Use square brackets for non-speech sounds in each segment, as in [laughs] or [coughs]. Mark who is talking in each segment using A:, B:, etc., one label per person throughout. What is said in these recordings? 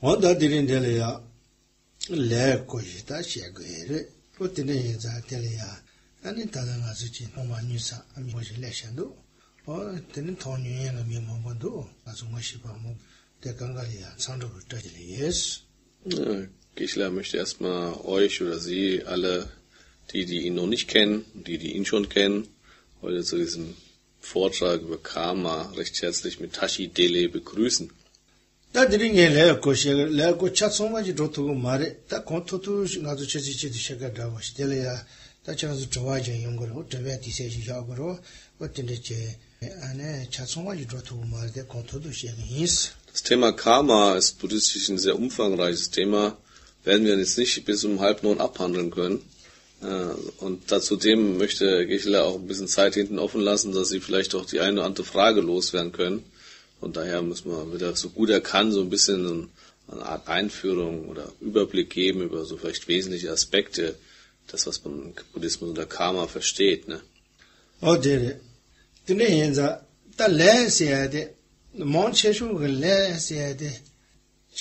A: onda dirin dele ya le ko yi ta she go re o tene yin za dele ya. Ani ta da nga su chi no ma nyu sa ami ko le shan do o tene to nyu yin la mi mo bo do a su ma shi ba mo. Der gang ga ya sang do da le yes.
B: Gichler möchte erstmal euch oder Sie alle, die, die ihn noch nicht kennen, die, die ihn schon kennen, heute zu diesem Vortrag über Karma recht herzlich mit Tashi Dele begrüßen.
A: Da dirin ye le ko she le ko cha so ma ji do to ma re ta kon to tu nga zu che chi chi di she ga da wa shi dele ya ta cha zu to wa je yong go ro de be di se ji ya go ro o tin de che ane cha so ma ji do to ma re de kon to du she ga his
B: Das Thema Karma ist buddhistisch ein sehr umfangreiches Thema, werden wir jetzt nicht bis um halb neun abhandeln können. Und dazu dem möchte Gichler auch ein bisschen Zeit hinten offen lassen, dass Sie vielleicht auch die eine oder andere Frage loswerden können. Und daher muss man wieder so gut er kann so ein bisschen eine Art Einführung oder Überblick geben über so vielleicht wesentliche Aspekte, das was man im Buddhismus unter Karma versteht. Ne?
A: o de re tine yin za ta le se ya de mon che shu ge le se ya de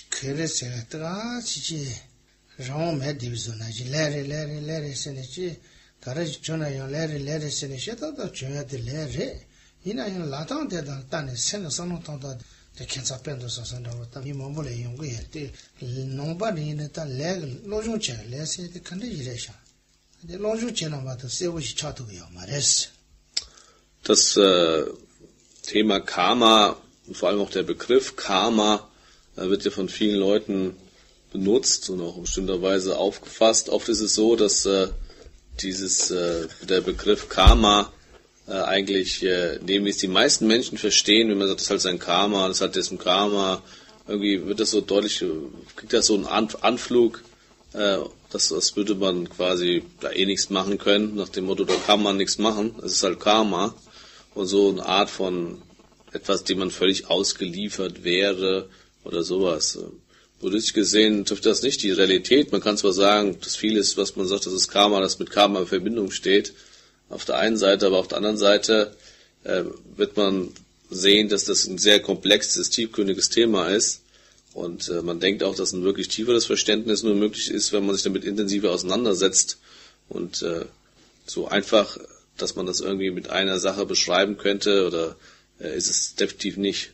A: ke re se ya ta chi chi rong me di zo na ji le re le re le re se chi ta re chu na yo le re le re se she ta ta chu ya de le ina yin la tang de da ta ne se ne sa no tang da de ken sa pen do sa sa da ta mi mo mo le yong ge ye de no ba ni ne ta le lo jong che le se de kan de ji le sha de lo jong che na ba de se wo shi cha tu yo ma res
B: Das äh, Thema Karma und vor allem auch der Begriff Karma äh, wird ja von vielen Leuten benutzt und auch in bestimmter Weise aufgefasst. Oft ist es so, dass äh, dieses der Begriff Karma äh, eigentlich, äh, nämlich es die meisten Menschen verstehen, wenn man sagt, das ist halt sein Karma, das hat dessen Karma, irgendwie wird das so deutlich, äh, kriegt das so einen An Anflug, äh, das, das würde man quasi da eh nichts machen können, nach dem Motto, da kann man nichts machen, es ist halt Karma und so eine Art von etwas, dem man völlig ausgeliefert wäre oder sowas. Buddhistisch gesehen trifft das nicht die Realität. Man kann zwar sagen, dass vieles, was man sagt, das ist Karma, das mit Karma in Verbindung steht, auf der einen Seite, aber auf der anderen Seite äh, wird man sehen, dass das ein sehr komplexes, tiefgründiges Thema ist. Und äh, man denkt auch, dass ein wirklich tieferes Verständnis nur möglich ist, wenn man sich damit intensiver auseinandersetzt. Und äh, so einfach, dass man das irgendwie mit einer Sache beschreiben könnte, oder äh, ist es definitiv nicht.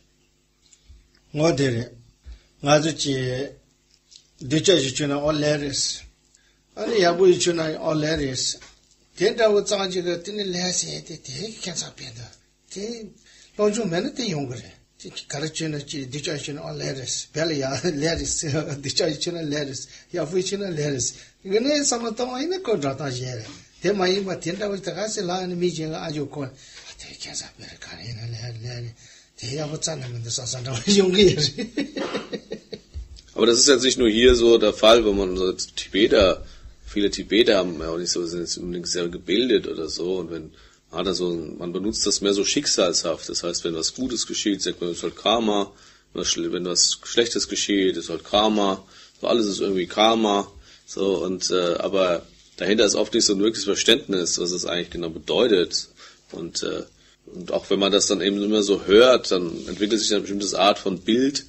A: Chi de cha chuna all leres be le ya leres de cha chuna leres ya bu chuna leres ge ne sa ma ta mai ne ko da ta je re de ma yi ma tin da wo ta ga se la ni mi jing a ju ko de ke sa pe ka re na le le de ya bu zan na men de sa sa da yong ge
B: Aber das ist jetzt nicht nur hier so der Fall, wenn man so Tibeter, viele Tibeter haben ja auch nicht so, sind jetzt unbedingt sehr gebildet oder so. Und wenn, hat er so, man benutzt das mehr so schicksalshaft. Das heißt, wenn was Gutes geschieht, sagt man, es ist halt Karma. Wenn was, schl- wenn was Schlechtes geschieht, ist halt Karma. So alles ist irgendwie Karma. So, und, äh, aber dahinter ist oft nicht so ein wirkliches Verständnis, was es eigentlich genau bedeutet. Und, äh, und auch wenn man das dann eben immer so hört, dann entwickelt sich eine bestimmte Art von Bild,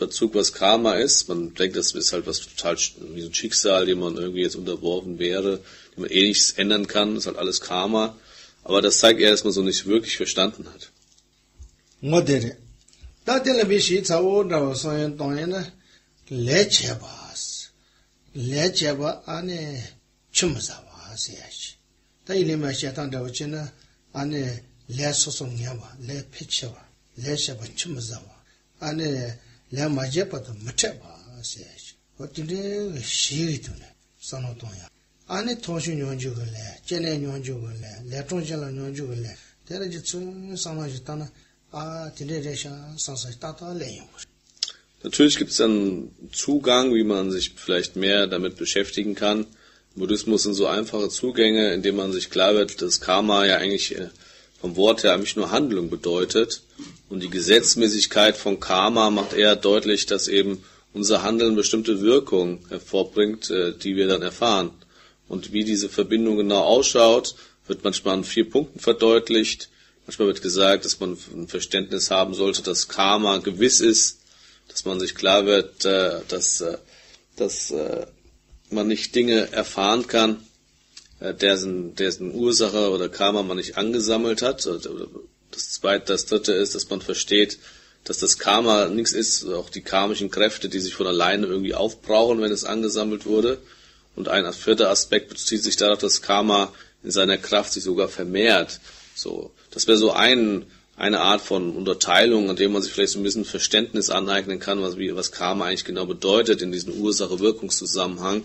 B: Bezug, was Karma ist. Man denkt, das ist halt was total wie so ein Schicksal, dem man irgendwie jetzt unterworfen wäre, dem man eh nichts ändern kann. Das ist halt alles Karma. Aber das zeigt eher, dass man so nicht wirklich verstanden hat.
A: le ile ma je pa da ma che ba se ya shi wo ti de shi ri tu ne sa no tong ya ane tong shu nyong ju ge le chen ne nyong ju ge le le tong chen la nyong ju ge le de re ji chu sa ma ji ta na a ti le re sha sa sa ta ta le yong
B: Natürlich gibt es einen Zugang, wie man sich vielleicht mehr damit beschäftigen kann. Buddhismus sind so einfache Zugänge, indem man sich klar wird, dass Karma ja eigentlich vom Wort her eigentlich nur Handlung bedeutet. Und die Gesetzmäßigkeit von Karma macht eher deutlich, dass eben unser Handeln bestimmte Wirkung hervorbringt, äh, die wir dann erfahren. Und wie diese Verbindung genau ausschaut, wird manchmal an vier Punkten verdeutlicht. Manchmal wird gesagt, dass man ein Verständnis haben sollte, dass Karma gewiss ist, dass man sich klar wird, äh, dass, äh, dass man nicht Dinge erfahren kann, dessen, dessen Ursache oder Karma man nicht angesammelt hat. Das zweite, das dritte ist, dass man versteht, dass das Karma nichts ist, auch die karmischen Kräfte, die sich von alleine irgendwie aufbrauchen, wenn es angesammelt wurde. Und ein vierter Aspekt bezieht sich darauf, dass Karma in seiner Kraft sich sogar vermehrt. So, das wäre so ein, eine Art von Unterteilung, an dem man sich vielleicht so ein bisschen Verständnis aneignen kann, was, wie, was Karma eigentlich genau bedeutet in diesem Ursache-Wirkungszusammenhang.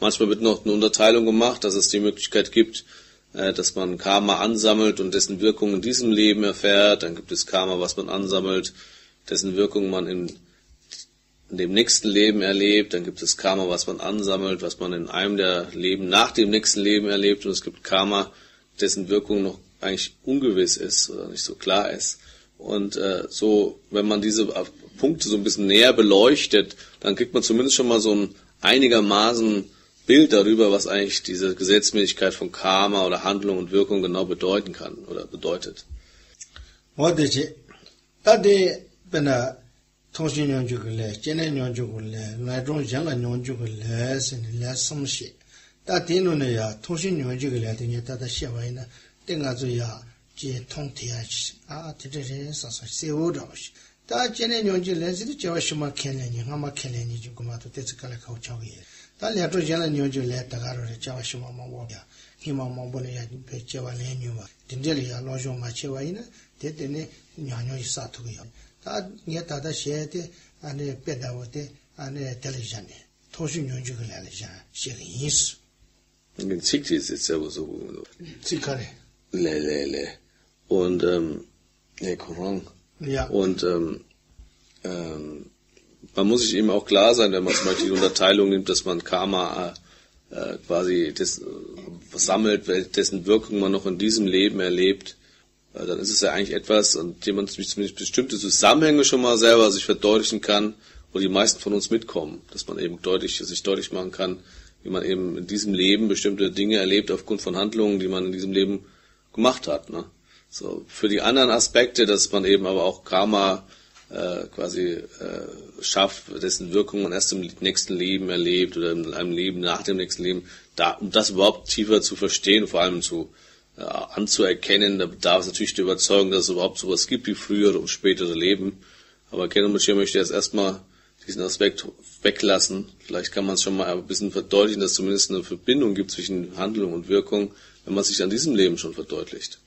B: Manchmal wird noch eine Unterteilung gemacht, dass es die Möglichkeit gibt, äh, dass man Karma ansammelt und dessen Wirkung in diesem Leben erfährt. Dann gibt es Karma, was man ansammelt, dessen Wirkung man in, in dem nächsten Leben erlebt. Dann gibt es Karma, was man ansammelt, was man in einem der Leben nach dem nächsten Leben erlebt. Und es gibt Karma, dessen Wirkung noch eigentlich ungewiss ist oder nicht so klar ist. Und äh, so, wenn man diese Punkte so ein bisschen näher beleuchtet, dann kriegt man zumindest schon mal so ein einigermaßen Bild darüber, was eigentlich diese Gesetzmäßigkeit von Karma oder Handlung und Wirkung genau bedeuten kann oder bedeutet.
A: 통신 연주글래 제네 연주글래 나종 장가 연주글래 신이 레섬시 다 디노네야 통신 연주글래 되니 다다 시와이나 땡가즈야 제 통티야지 아 디데레 사사 세오도시 다 제네 연주글래 지도 저시마 켄레니 하마 켄레니 주고마도 데스칼레 카우차 tā lé chō yénā nyō chō lé tā kā rō rē chāwa shīmā mā wō yā hī mā mā bō lé yā bē chēwa lé nyō wā dīndē lé yā lō shō mā chēwa yī na tē tē nē nyā nyō yī sā tō kī yā tā ngē tā tā shē tē ānē pē tā wō tē ānē tē lé yā nē tō shū nyō chō kī lé lé yā shē kī yī sū
B: Cik chīs it sev uz ugu
A: nō Cik
B: kā rē Lē lē lē und um,
A: lē kurang
B: und um, um, man muss sich eben auch klar sein, wenn man zum Beispiel die Unterteilung nimmt, dass man Karma äh, quasi das, äh, sammelt, dessen Wirkung man noch in diesem Leben erlebt, äh, dann ist es ja eigentlich etwas, an dem man zumindest bestimmte Zusammenhänge schon mal selber sich verdeutlichen kann, wo die meisten von uns mitkommen, dass man eben deutlich, sich deutlich machen kann, wie man eben in diesem Leben bestimmte Dinge erlebt aufgrund von Handlungen, die man in diesem Leben gemacht hat. Ne? So, für die anderen Aspekte, dass man eben aber auch Karma äh, quasi äh, schafft, dessen Wirkung man erst im nächsten Leben erlebt oder in einem Leben nach dem nächsten Leben, da, um das überhaupt tiefer zu verstehen, vor allem zu äh, anzuerkennen. Da bedarf es natürlich der Überzeugung, dass es überhaupt sowas gibt wie frühere und spätere Leben. Aber Ken Moschee möchte jetzt erstmal diesen Aspekt weglassen. Vielleicht kann man es schon mal ein bisschen verdeutlichen, dass es zumindest eine Verbindung gibt zwischen Handlung und Wirkung, wenn man sich an diesem Leben schon verdeutlicht.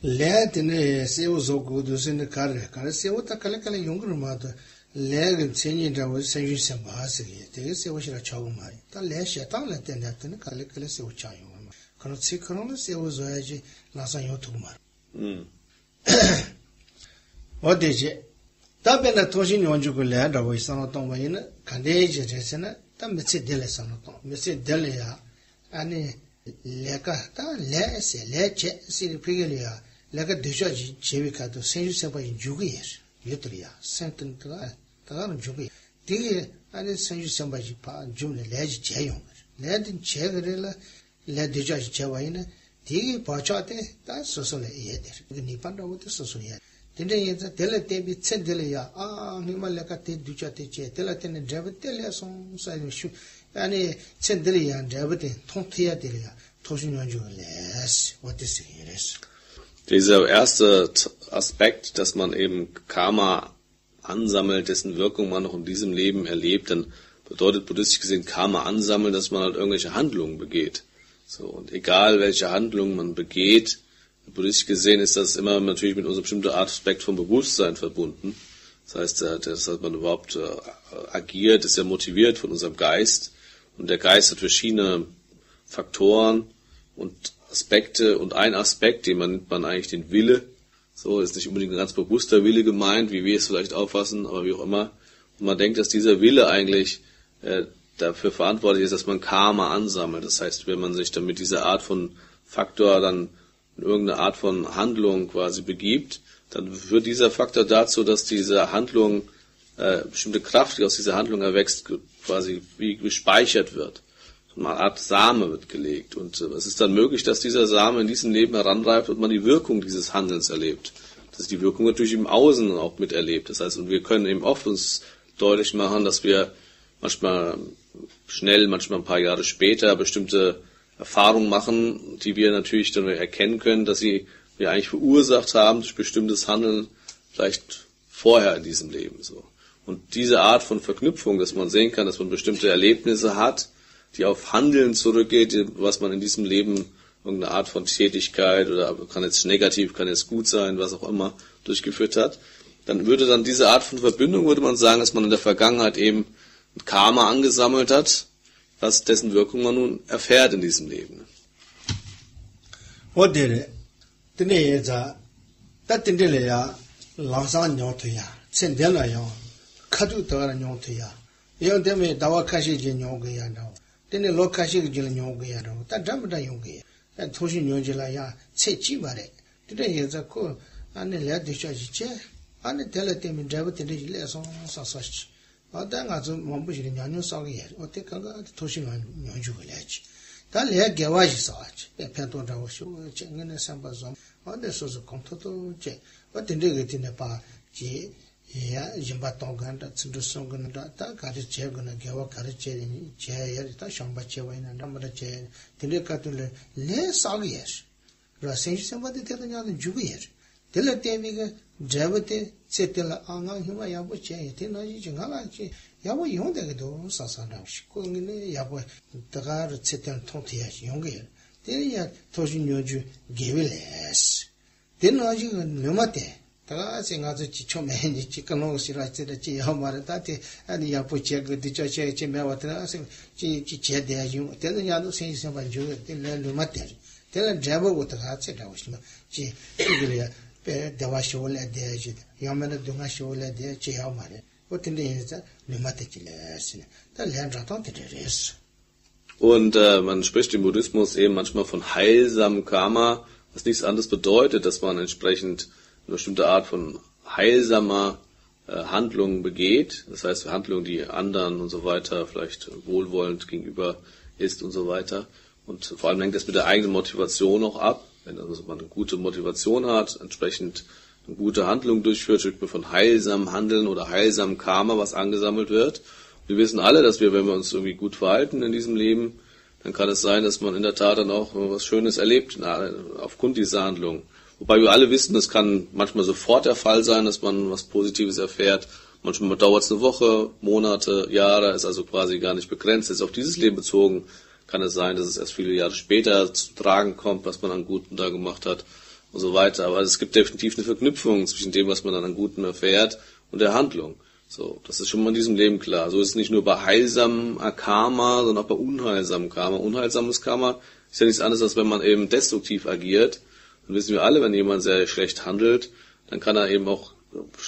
A: lē tīne sēwō zōgō dōsī nē kārē, kārē sēwō tā kālē kālē yōnggō rō mā tō lē gīm cēnyī rā wō sēngyū sē mā sī gī, tēgē sēwō shirā chā wō mā rī, tā lē shē tā lē tēnē tīne kālē kālē sēwō chā yō mā, kārō tsī kārō lē sēwō zōyā jī lā sā yō tō mā rī. Mm. [coughs] Wā tē jī, tā pē nā tōshī nyōn jū kō lē rā wō sā nō tōng wā yī nā, kāndē jī rē sē nā, tā mē tsē dē lē sā nō tōng, mē tsē dē lē yā, ā nē lē kā, tā lē sē, lē chē, sī rī pī kē lē yā, 내가 되셔지 제비카도 세주 세바이 죽이에 예들이야 센튼트가 다가는 죽이 되게 아니 세주 세바이 파 줄레 레지 제용 레든 제그레라 레 되셔지 제와이나 되게 바차테 다 소소레 예들 그 니판다고도 소소야 근데 이제 델레 테비 첸델이야 아 니말레카 테 두차테 제 델레 테네 드베텔레 송 사이니 슈 아니 첸델이야 드베테 통티야 델이야 토신연주를 레스 what is it is
B: Dieser erste Aspekt, dass man eben Karma ansammelt, dessen Wirkung man noch in diesem Leben erlebt, dann bedeutet buddhistisch gesehen Karma ansammeln, dass man halt irgendwelche Handlungen begeht. So, und egal welche Handlung man begeht, buddhistisch gesehen ist das immer natürlich mit unserer bestimmten Aspekt von Bewusstsein verbunden. Das heißt, äh, dass man überhaupt äh, agiert, ist ja motiviert von unserem Geist. Und der Geist hat verschiedene Faktoren und Aspekte. Und ein Aspekt, den man nennt man eigentlich den Wille. So ist nicht unbedingt ein ganz bewusster Wille gemeint, wie wir es vielleicht auffassen, aber wie auch immer. Und man denkt, dass dieser Wille eigentlich äh, dafür verantwortlich ist, dass man Karma ansammelt. Das heißt, wenn man sich dann mit dieser Art von Faktor dann in irgendeine Art von Handlung quasi begibt, dann führt dieser Faktor dazu, dass diese Handlung, äh, bestimmte Kraft, die aus dieser Handlung erwächst, quasi wie gespeichert wird. So eine Art Same wird gelegt. Und äh, es ist dann möglich, dass dieser Same in diesem Leben heranreift und man die Wirkung dieses Handelns erlebt. Das dass die Wirkung natürlich im Außen auch miterlebt. Das heißt, und wir können eben oft uns deutlich machen, dass wir manchmal schnell, manchmal ein paar Jahre später bestimmte Erfahrungen machen, die wir natürlich dann erkennen können, dass sie wir eigentlich verursacht haben durch bestimmtes Handeln vielleicht vorher in diesem Leben so. Und diese Art von Verknüpfung, dass man sehen kann, dass man bestimmte Erlebnisse hat, die auf Handeln zurückgeht, was man in diesem Leben irgendeine Art von Tätigkeit oder kann jetzt negativ, kann jetzt gut sein, was auch immer durchgeführt hat, dann würde dann diese Art von Verbindung, würde man sagen, dass man in der Vergangenheit eben Karma angesammelt hat, was dessen Wirkung man nun erfährt in diesem Leben.
A: 아 tene lo kashi ki jila nyongu ya rawa, ta dhamma yongu ya. Ta thoshin nyongu jila ya tse chi bari. Tene ye za ko ane laya dhisha chi che, ane tela temi dhaiwa tene jila ya song sa sa chi. Ta nga zu mambu shiri nyanyo sa ki ya, o te kanga thoshin nyongu ka laya chi. Ta laya gyawa ji sa chi, ya pento dhawa shi, che ngane samba zom, ane so su kong to to che, o tene ge tene pa chi, ya jimba tongan da tsindu songan da ta kari che guna gyawa kari che rini che yari ta shamba che wayna da mada che yari dili kato le le sag yari ra senshi senpa di teta nyadu jubu yari dili tebi ka dreva te tse tila anga hima yabu che yari te na yichi nga la chi yabu yung daga do sasa rang shi ko ngini yabu daga ra tse tila tong te yari yung yari dili ya toshi nyo ju gewi les dili na yichi nyuma te ne se se ba ju te le lu ma te te na jabu go ta ga che da wa shi ma chi ge ya pe dewa shivu le deya jide, yamana dunga shivu le deya che yao ma re, o tinde yinza nima te chile sine, da len ratang te res.
B: Und äh, man spricht im Buddhismus eben manchmal von heilsamem Karma, was nichts anderes bedeutet, dass man entsprechend eine bestimmte Art von heilsamer äh, Handlung begeht. Das heißt, Handlungen, die anderen und so weiter vielleicht wohlwollend gegenüber ist und so weiter. Und vor allem hängt das mit der eigenen Motivation auch ab. Wenn also man eine gute Motivation hat, entsprechend eine gute Handlung durchführt, spricht man von heilsamem Handeln oder heilsamem Karma, was angesammelt wird. Wir wissen alle, dass wir, wenn wir uns irgendwie gut verhalten in diesem Leben, dann kann es sein, dass man in der Tat dann auch was Schönes erlebt aufgrund dieser Handlung. Wobei wir alle wissen, es kann manchmal sofort der Fall sein, dass man was Positives erfährt. Manchmal dauert es eine Woche, Monate, Jahre, ist also quasi gar nicht begrenzt, ist auf dieses Leben bezogen kann es sein, dass es erst viele Jahre später zu tragen kommt, was man an Guten da gemacht hat und so weiter. Aber es gibt definitiv eine Verknüpfung zwischen dem, was man dann an Guten erfährt und der Handlung. So, das ist schon mal in diesem Leben klar. So ist es nicht nur bei heilsamem Karma, sondern auch bei unheilsamem Karma. Unheilsames Karma ist ja nichts anderes, als wenn man eben destruktiv agiert. Dann wissen wir alle, wenn jemand sehr schlecht handelt, dann kann er eben auch,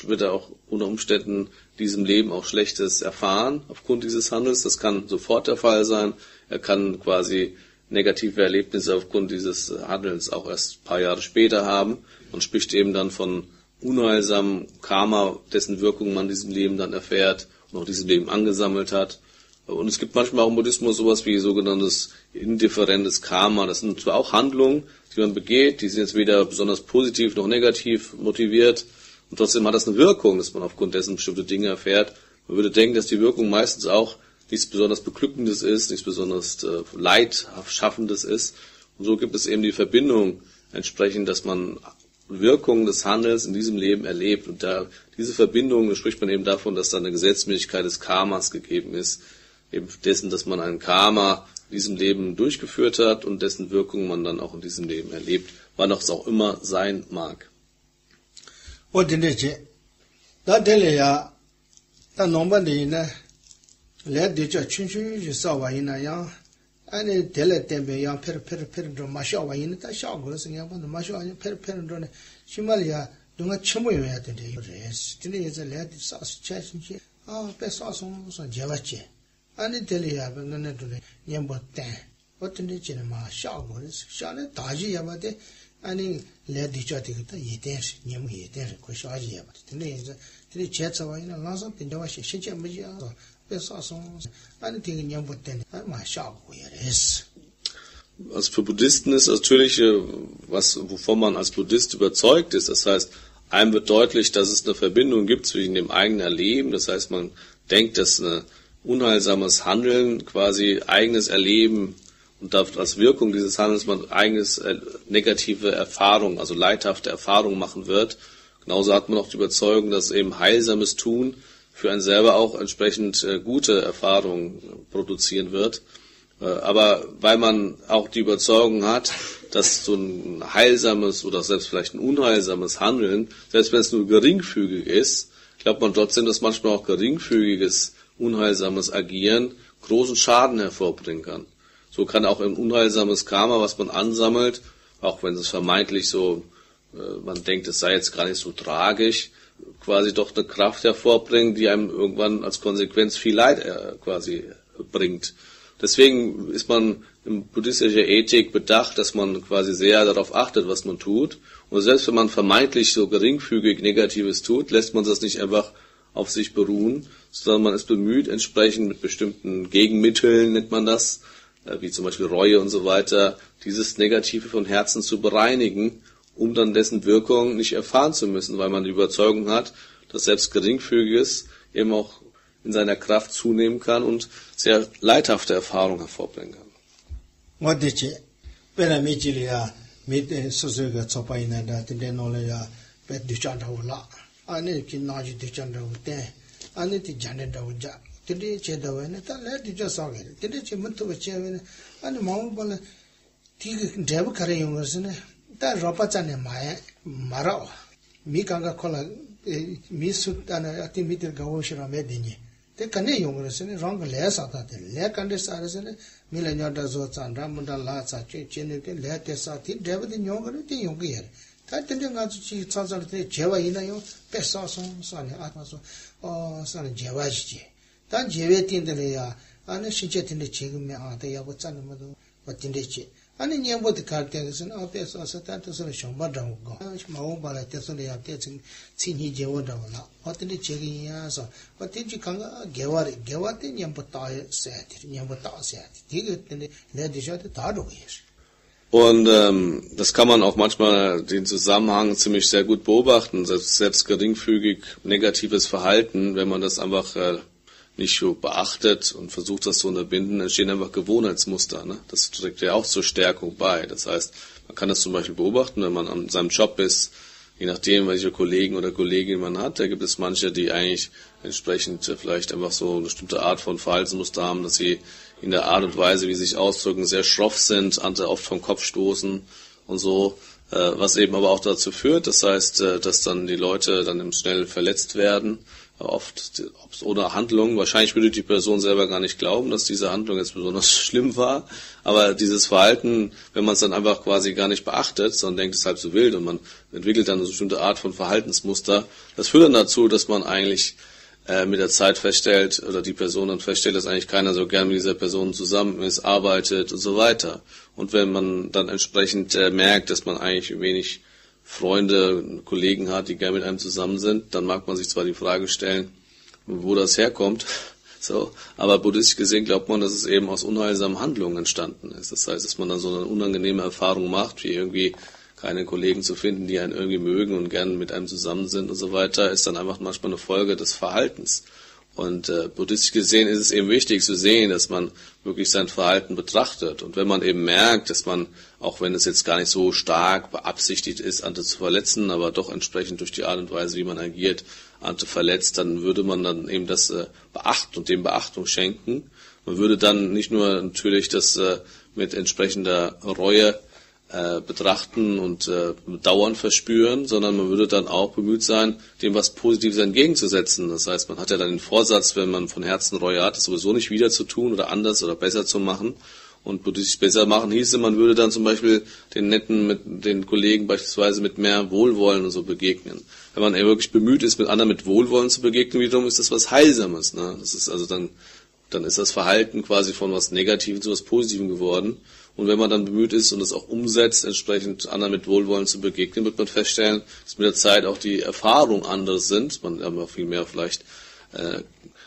B: wird er auch unter Umständen diesem Leben auch Schlechtes erfahren aufgrund dieses Handels. Das kann sofort der Fall sein. Er kann quasi negative Erlebnisse aufgrund dieses Handelns auch erst ein paar Jahre später haben und spricht eben dann von unheilsamem Karma, dessen Wirkung man diesem Leben dann erfährt und auch diesem Leben angesammelt hat. Und es gibt manchmal auch im Buddhismus sowas wie sogenanntes indifferentes Karma. Das sind zwar auch Handlungen, die man begeht, die sind jetzt weder besonders positiv noch negativ motiviert. Und trotzdem hat das eine Wirkung, dass man aufgrund dessen bestimmte Dinge erfährt. Man würde denken, dass die Wirkung meistens auch nichts besonders Beglückendes ist, nichts besonders äh, Leidhaft ist. Und so gibt es eben die Verbindung entsprechend, dass man Wirkung des Handels in diesem Leben erlebt. Und da, diese Verbindung, spricht man eben davon, dass da eine Gesetzmäßigkeit des Karmas gegeben ist, eben dessen, dass man ein Karma in diesem Leben durchgeführt hat und dessen Wirkung man dann auch in diesem Leben erlebt, wann auch es auch immer sein mag.
A: da dele ya da nomba de ne? Le de cha chun chun ji sa wa yin na ya. Ane dele tembe ya per per per ro ma sha wa yin ta sha go se ya ba ma sha per per ro ne? Shimal ya dunga chmo yo ya de de re ti ne ye le de sa cha chin chi a pe sa so so je wa che ane dele ya ba ne de ne bo ten o tin de che ma sha go se sha ne da ji ya ba de ane le de cha de ta ye de shi ne mo ye de ko sha ji ya ba ti ne ye ti che cha wa yin na la sa pin da wa shi shi che mo ji ya
B: Also für Buddhisten ist natürlich, was, wovon man als Buddhist überzeugt ist, das heißt, einem wird deutlich, dass es eine Verbindung gibt zwischen dem eigenen Erleben, das heißt, man denkt, dass ein unheilsames Handeln quasi eigenes Erleben und als Wirkung dieses Handels man eigenes äh, negative Erfahrung, also leidhafte Erfahrungen machen wird. Genauso hat man auch die Überzeugung, dass eben heilsames Tun für einen selber auch entsprechend äh, gute Erfahrungen produzieren wird. Äh, aber weil man auch die Überzeugung hat, dass so ein heilsames oder selbst vielleicht ein unheilsames Handeln, selbst wenn es nur geringfügig ist, glaubt man trotzdem, dass manchmal auch geringfügiges, unheilsames Agieren großen Schaden hervorbringen kann. So kann auch ein unheilsames Karma, was man ansammelt, auch wenn es vermeintlich so, äh, man denkt, es sei jetzt gar nicht so tragisch, quasi doch eine Kraft hervorbringen, die einem irgendwann als Konsequenz viel Leid äh, quasi bringt. Deswegen ist man in buddhistischer Ethik bedacht, dass man quasi sehr darauf achtet, was man tut. Und selbst wenn man vermeintlich so geringfügig Negatives tut, lässt man das nicht einfach auf sich beruhen, sondern man ist bemüht, entsprechend mit bestimmten Gegenmitteln, nennt man das, äh, wie zum Beispiel Reue und so weiter, dieses Negative von Herzen zu bereinigen, um dann dessen Wirkung nicht erfahren zu müssen, weil man die Überzeugung hat, dass selbst Geringfügiges eben auch in seiner Kraft zunehmen kann und sehr leidhafte Erfahrungen hervorbringen kann.
A: āni tī jāndi dāwu jā, tīndi che dāwa yā, tā lā tī jā sāwa yā, tīndi che mūttu bā che yā, āni māngu bā lā tī dhēbu kārā yungu rā sī nā, tā rāpa chā nā māyā, mārā wā, mī kāngā kōlā, mī sū tā nā, āti mī tīr gāwu shirā mē dīñi, tī kāne yungu rā sī nā, rāngu lē sā tā tī, lē kāndi sā rā sī nā, mī lā nyā dā zō chā, rā mū dā lā chā, che nā tī, lē tē sā tī, dhēbu tī nyungu rā, tī yungu yā rā, tā tī nā ngā chū chī chā chā rā tī, 어 사는 제와지지. 단 제외 띵들이야. 아니 신체 띵데 지금에 아다 야고 짜는 뭐도 버틴데지. 아니 녀보드 갈때에서 앞에서 사탄토서 쇼마당 거 마오 발에 때서는 앞에 진 진이 제원다라 어떤데 제기야서. 어떤지 강가 개와리 개와때 녀보다 세야지 녀보다 세야지 되게 근데 내 디셔도 다 로게스
B: Und ähm, das kann man auch manchmal den Zusammenhang ziemlich sehr gut beobachten, selbst, selbst geringfügig negatives Verhalten, wenn man das einfach äh, nicht so beachtet und versucht, das zu unterbinden, entstehen einfach Gewohnheitsmuster. Ne? Das trägt ja auch zur Stärkung bei. Das heißt, man kann das zum Beispiel beobachten, wenn man an seinem Job ist, je nachdem, welche Kollegen oder Kolleginnen man hat. Da gibt es manche, die eigentlich entsprechend vielleicht einfach so eine bestimmte Art von Verhaltensmuster haben, dass sie in der Art und Weise, wie sie sich ausdrücken, sehr schroff sind, andere oft vom Kopf stoßen und so, äh, was eben aber auch dazu führt, das heißt, äh, dass dann die Leute dann schnell verletzt werden oft oder Handlungen. Wahrscheinlich würde die Person selber gar nicht glauben, dass diese Handlung jetzt besonders [laughs] schlimm war. Aber dieses Verhalten, wenn man es dann einfach quasi gar nicht beachtet, sondern denkt, es ist halb so wild und man entwickelt dann eine bestimmte Art von Verhaltensmuster, das führt dann dazu, dass man eigentlich äh, mit der Zeit feststellt oder die Person dann feststellt, dass eigentlich keiner so gern mit dieser Person zusammen ist, arbeitet und so weiter. Und wenn man dann entsprechend äh, merkt, dass man eigentlich wenig Freunde, Kollegen hat, die gerne mit einem zusammen sind, dann mag man sich zwar die Frage stellen, wo das herkommt, [laughs] so, aber buddhistisch gesehen glaubt man, dass es eben aus unheilsamen Handlungen entstanden ist. Das heißt, dass man dann so eine unangenehme Erfahrung macht, wie irgendwie keine Kollegen zu finden, die einen irgendwie mögen und gerne mit einem zusammen sind und so weiter, ist dann einfach manchmal eine Folge des Verhaltens. Und äh, buddhistisch gesehen ist es eben wichtig zu sehen, dass man wirklich sein Verhalten betrachtet. Und wenn man eben merkt, dass man, auch wenn es jetzt gar nicht so stark beabsichtigt ist, andere zu verletzen, aber doch entsprechend durch die Art und Weise, wie man agiert, andere verletzt, dann würde man dann eben das äh, beachten und dem Beachtung schenken. Man würde dann nicht nur natürlich das äh, mit entsprechender Reue äh, betrachten und äh, dauernd verspüren, sondern man würde dann auch bemüht sein, dem was Positives entgegenzusetzen. Das heißt, man hat ja dann den Vorsatz, wenn man von Herzen Reue hat, es sowieso nicht wieder zu tun oder anders oder besser zu machen. Und buddhistisch besser machen hieße, man würde dann zum Beispiel den netten, mit den Kollegen beispielsweise mit mehr Wohlwollen und so begegnen. Wenn man wirklich bemüht ist, mit anderen mit Wohlwollen zu begegnen, wiederum ist das was Heilsames. Ne? Das ist also dann, dann ist das Verhalten quasi von was Negativem zu was Positivem geworden. Und wenn man dann bemüht ist und das auch umsetzt, entsprechend anderen mit Wohlwollen zu begegnen, wird man feststellen, dass mit der Zeit auch die Erfahrungen anders sind. Man hat viel mehr vielleicht äh,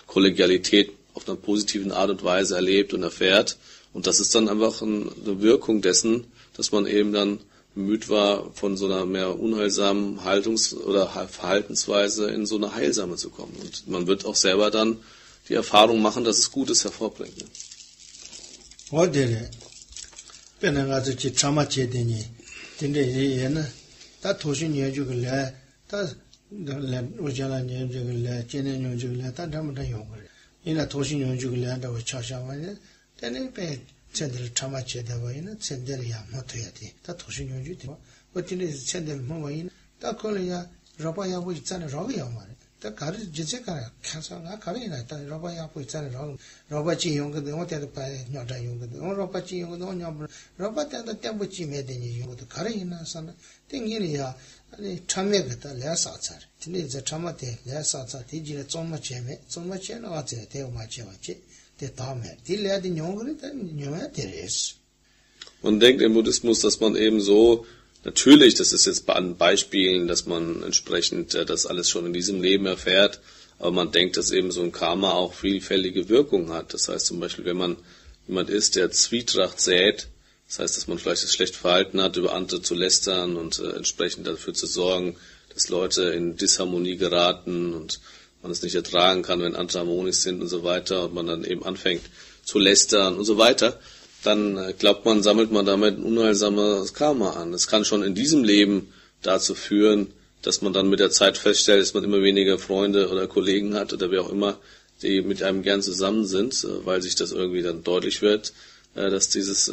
B: Kollegialität auf einer positiven Art und Weise erlebt und erfährt. Und das ist dann einfach eine Wirkung dessen, dass man eben dann bemüht war, von so einer mehr unheilsamen Haltungs- oder Verhaltensweise in so eine heilsame zu kommen. Und man wird auch selber dann die Erfahrung machen, dass es Gutes hervorbringt. Ne?
A: pēnā ngā tsū chī chāma chē tēnyi, tēndē yē yē na, tā tōshī nyē chū kī lē, tā uchālā nyē chū kī lē, chēnē nyē chū kī lē, tā dhāma tā yōng kī rē. Yē na tōshī nyē chū kī lē, tā wā chā shā wā yē, tēnē pē tsēndē rī chāma chē tā wā yē na, tsēndē rī yā mā tō yā tē, tā tōshī nyē chū tē wā, wā tēndē tsēndē rī mā wā yē na, tā kō lē yā, rā pā yā wā yī tsā na rā wā yā wā rē. 다 가리 진짜 가야
B: 가서
A: 나 가리 나 일단 로바 야고 있잖아. 로 로바 지 용거도 어 때도 봐 녀다 용거도 어 로바 지 용거도 녀 로바 때도 때부 지 매되니 용거도 가리 나선 땡기리야. 아니 참에 갔다. 래사차 근데 이제 참아대 래사차 디지레 좀마 제메 좀마 제나 와제 대오마 제와지. 대 다음에. 딜래디 용거도 녀야 되레스.
B: Und denkt er im Buddhismus, dass man eben so natürlich, das ist jetzt an Beispielen, dass man entsprechend äh, das alles schon in diesem Leben erfährt, aber man denkt, dass eben so ein Karma auch vielfältige Wirkungen hat. Das heißt zum Beispiel, wenn man jemand ist, der Zwietracht sät, das heißt, dass man vielleicht das schlechte Verhalten hat, über andere zu lästern und äh, entsprechend dafür zu sorgen, dass Leute in Disharmonie geraten und man es nicht ertragen kann, wenn andere harmonisch sind und so weiter und man dann eben anfängt zu lästern und so weiter, dann äh, glaubt man, sammelt man damit ein unheilsames Karma an. Es kann schon in diesem Leben dazu führen, dass man dann mit der Zeit feststellt, dass man immer weniger Freunde oder Kollegen hat oder wer auch immer, die mit einem gern zusammen sind, äh, weil sich das irgendwie dann deutlich wird, äh, dass dieses,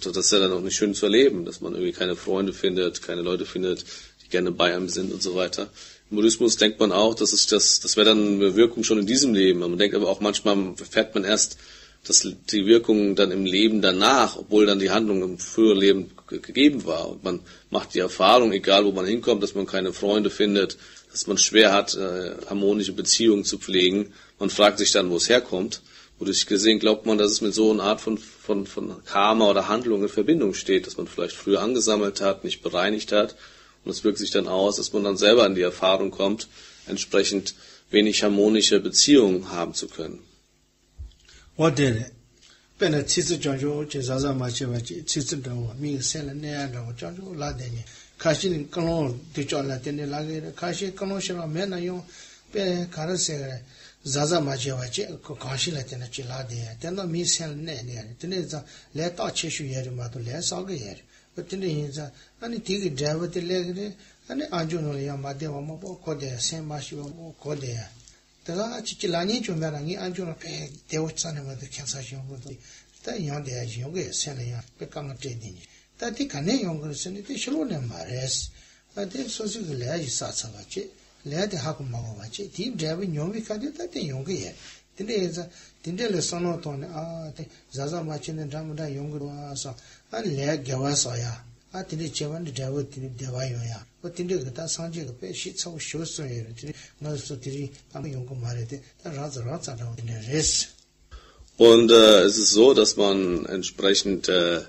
B: das ist ja dann auch nicht schön zu erleben, dass man irgendwie keine Freunde findet, keine Leute findet, die gerne bei einem sind und so weiter. Im Buddhismus denkt man auch, dass es das, das wäre dann eine Wirkung schon in diesem Leben. Man denkt aber auch manchmal, fährt man erst dass die Wirkung dann im Leben danach, obwohl dann die Handlung im früheren Leben gegeben war. Und man macht die Erfahrung, egal wo man hinkommt, dass man keine Freunde findet, dass man schwer hat, äh, harmonische Beziehungen zu pflegen. Man fragt sich dann, wo es herkommt. Wodurch gesehen glaubt man, dass es mit so einer Art von, von, von Karma oder Handlung in Verbindung steht, dass man vielleicht früher angesammelt hat, nicht bereinigt hat und es wirkt sich dann aus, dass man dann selber in die Erfahrung kommt, entsprechend wenig harmonische Beziehungen haben zu können.
A: wā tērē, pē nā cīcī chāngchō chē sāsā mā chē bā chē, cīcī tāngwa, mī sē nā nē yā tāngwa chāngchō lā tēnyē, kāshī nī kālō tī chō lā tēnyē lā kē rē, kāshī kālō shē rā mē nā yō, pē kārā sē rē, sāsā mā chē bā chē, kāshī lā tēnyē chē lā tēnyē, tēnā mī sē nā nē nē rē, tēnē zā lē tā chē shū yē rē mā tō lē sā kē yē rē, pē tēnē yī zā, anī tī kī driver tē lē kē rē, anī āñchō nō yā mā tē wā mā pō kō tē yā, sē mā shī wā mō kō tē yā, 내가 지키 라니 좀 나랑이 안 주나 배 대워 짜는 것도 괜찮으신 것도 다 연대야 여기 세네야 백강 때니 다티 간에 연결선이 때 실로네 말레스 다티 소식을 해야지 사사같이 레드 하고 먹어 같이 디 드라이브 뇽이 가데 다티 연결해 근데 이제 딘데를 선어 돈에 아 자자 마치는 담다 연결 와서 안 레 겨와서야 아 딘데 제반 드라이브 딘데 대와요야 sāngjī gā pē shī tsāwā shio sō yō rā, tīndi ngā sō tīri āma yōnggō mā rē tē, tā rāza rāza rā tīndi rēs.
B: Und äh, es ist so, dass man entsprechend äh,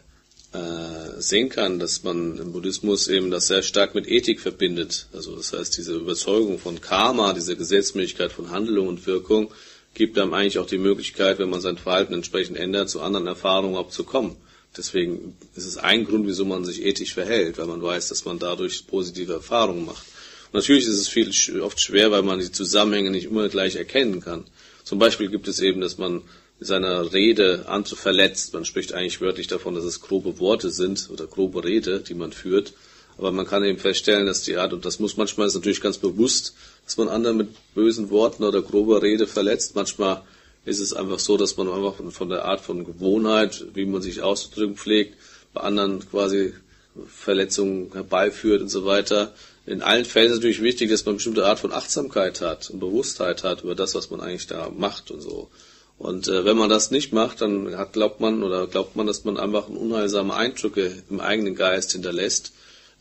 B: äh, sehen kann, dass man im Buddhismus eben das sehr stark mit Ethik verbindet. Also das heißt, diese Überzeugung von Karma, diese Gesetzmäßigkeit von Handlung und Wirkung, gibt einem eigentlich auch die Möglichkeit, wenn man sein Verhalten entsprechend ändert, zu anderen Erfahrungen auch zu kommen. Deswegen ist es ein Grund, wieso man sich ethisch verhält, weil man weiß, dass man dadurch positive Erfahrungen macht. Und natürlich ist es viel, oft schwer, weil man die Zusammenhänge nicht immer gleich erkennen kann. Zum Beispiel gibt es eben, dass man seiner Rede andere verletzt. Man spricht eigentlich wörtlich davon, dass es grobe Worte sind oder grobe Rede, die man führt. Aber man kann eben feststellen, dass die Art, und das muss manchmal ist natürlich ganz bewusst, dass man andere mit bösen Worten oder grober Rede verletzt. Manchmal ist es einfach so, dass man einfach von der Art von Gewohnheit, wie man sich auszudrücken pflegt, bei anderen quasi Verletzungen herbeiführt und so weiter. In allen Fällen ist es natürlich wichtig, dass man eine bestimmte Art von Achtsamkeit hat und Bewusstheit hat über das, was man eigentlich da macht und so. Und äh, wenn man das nicht macht, dann hat, glaubt man oder glaubt man, dass man einfach unheilsame Eindrücke im eigenen Geist hinterlässt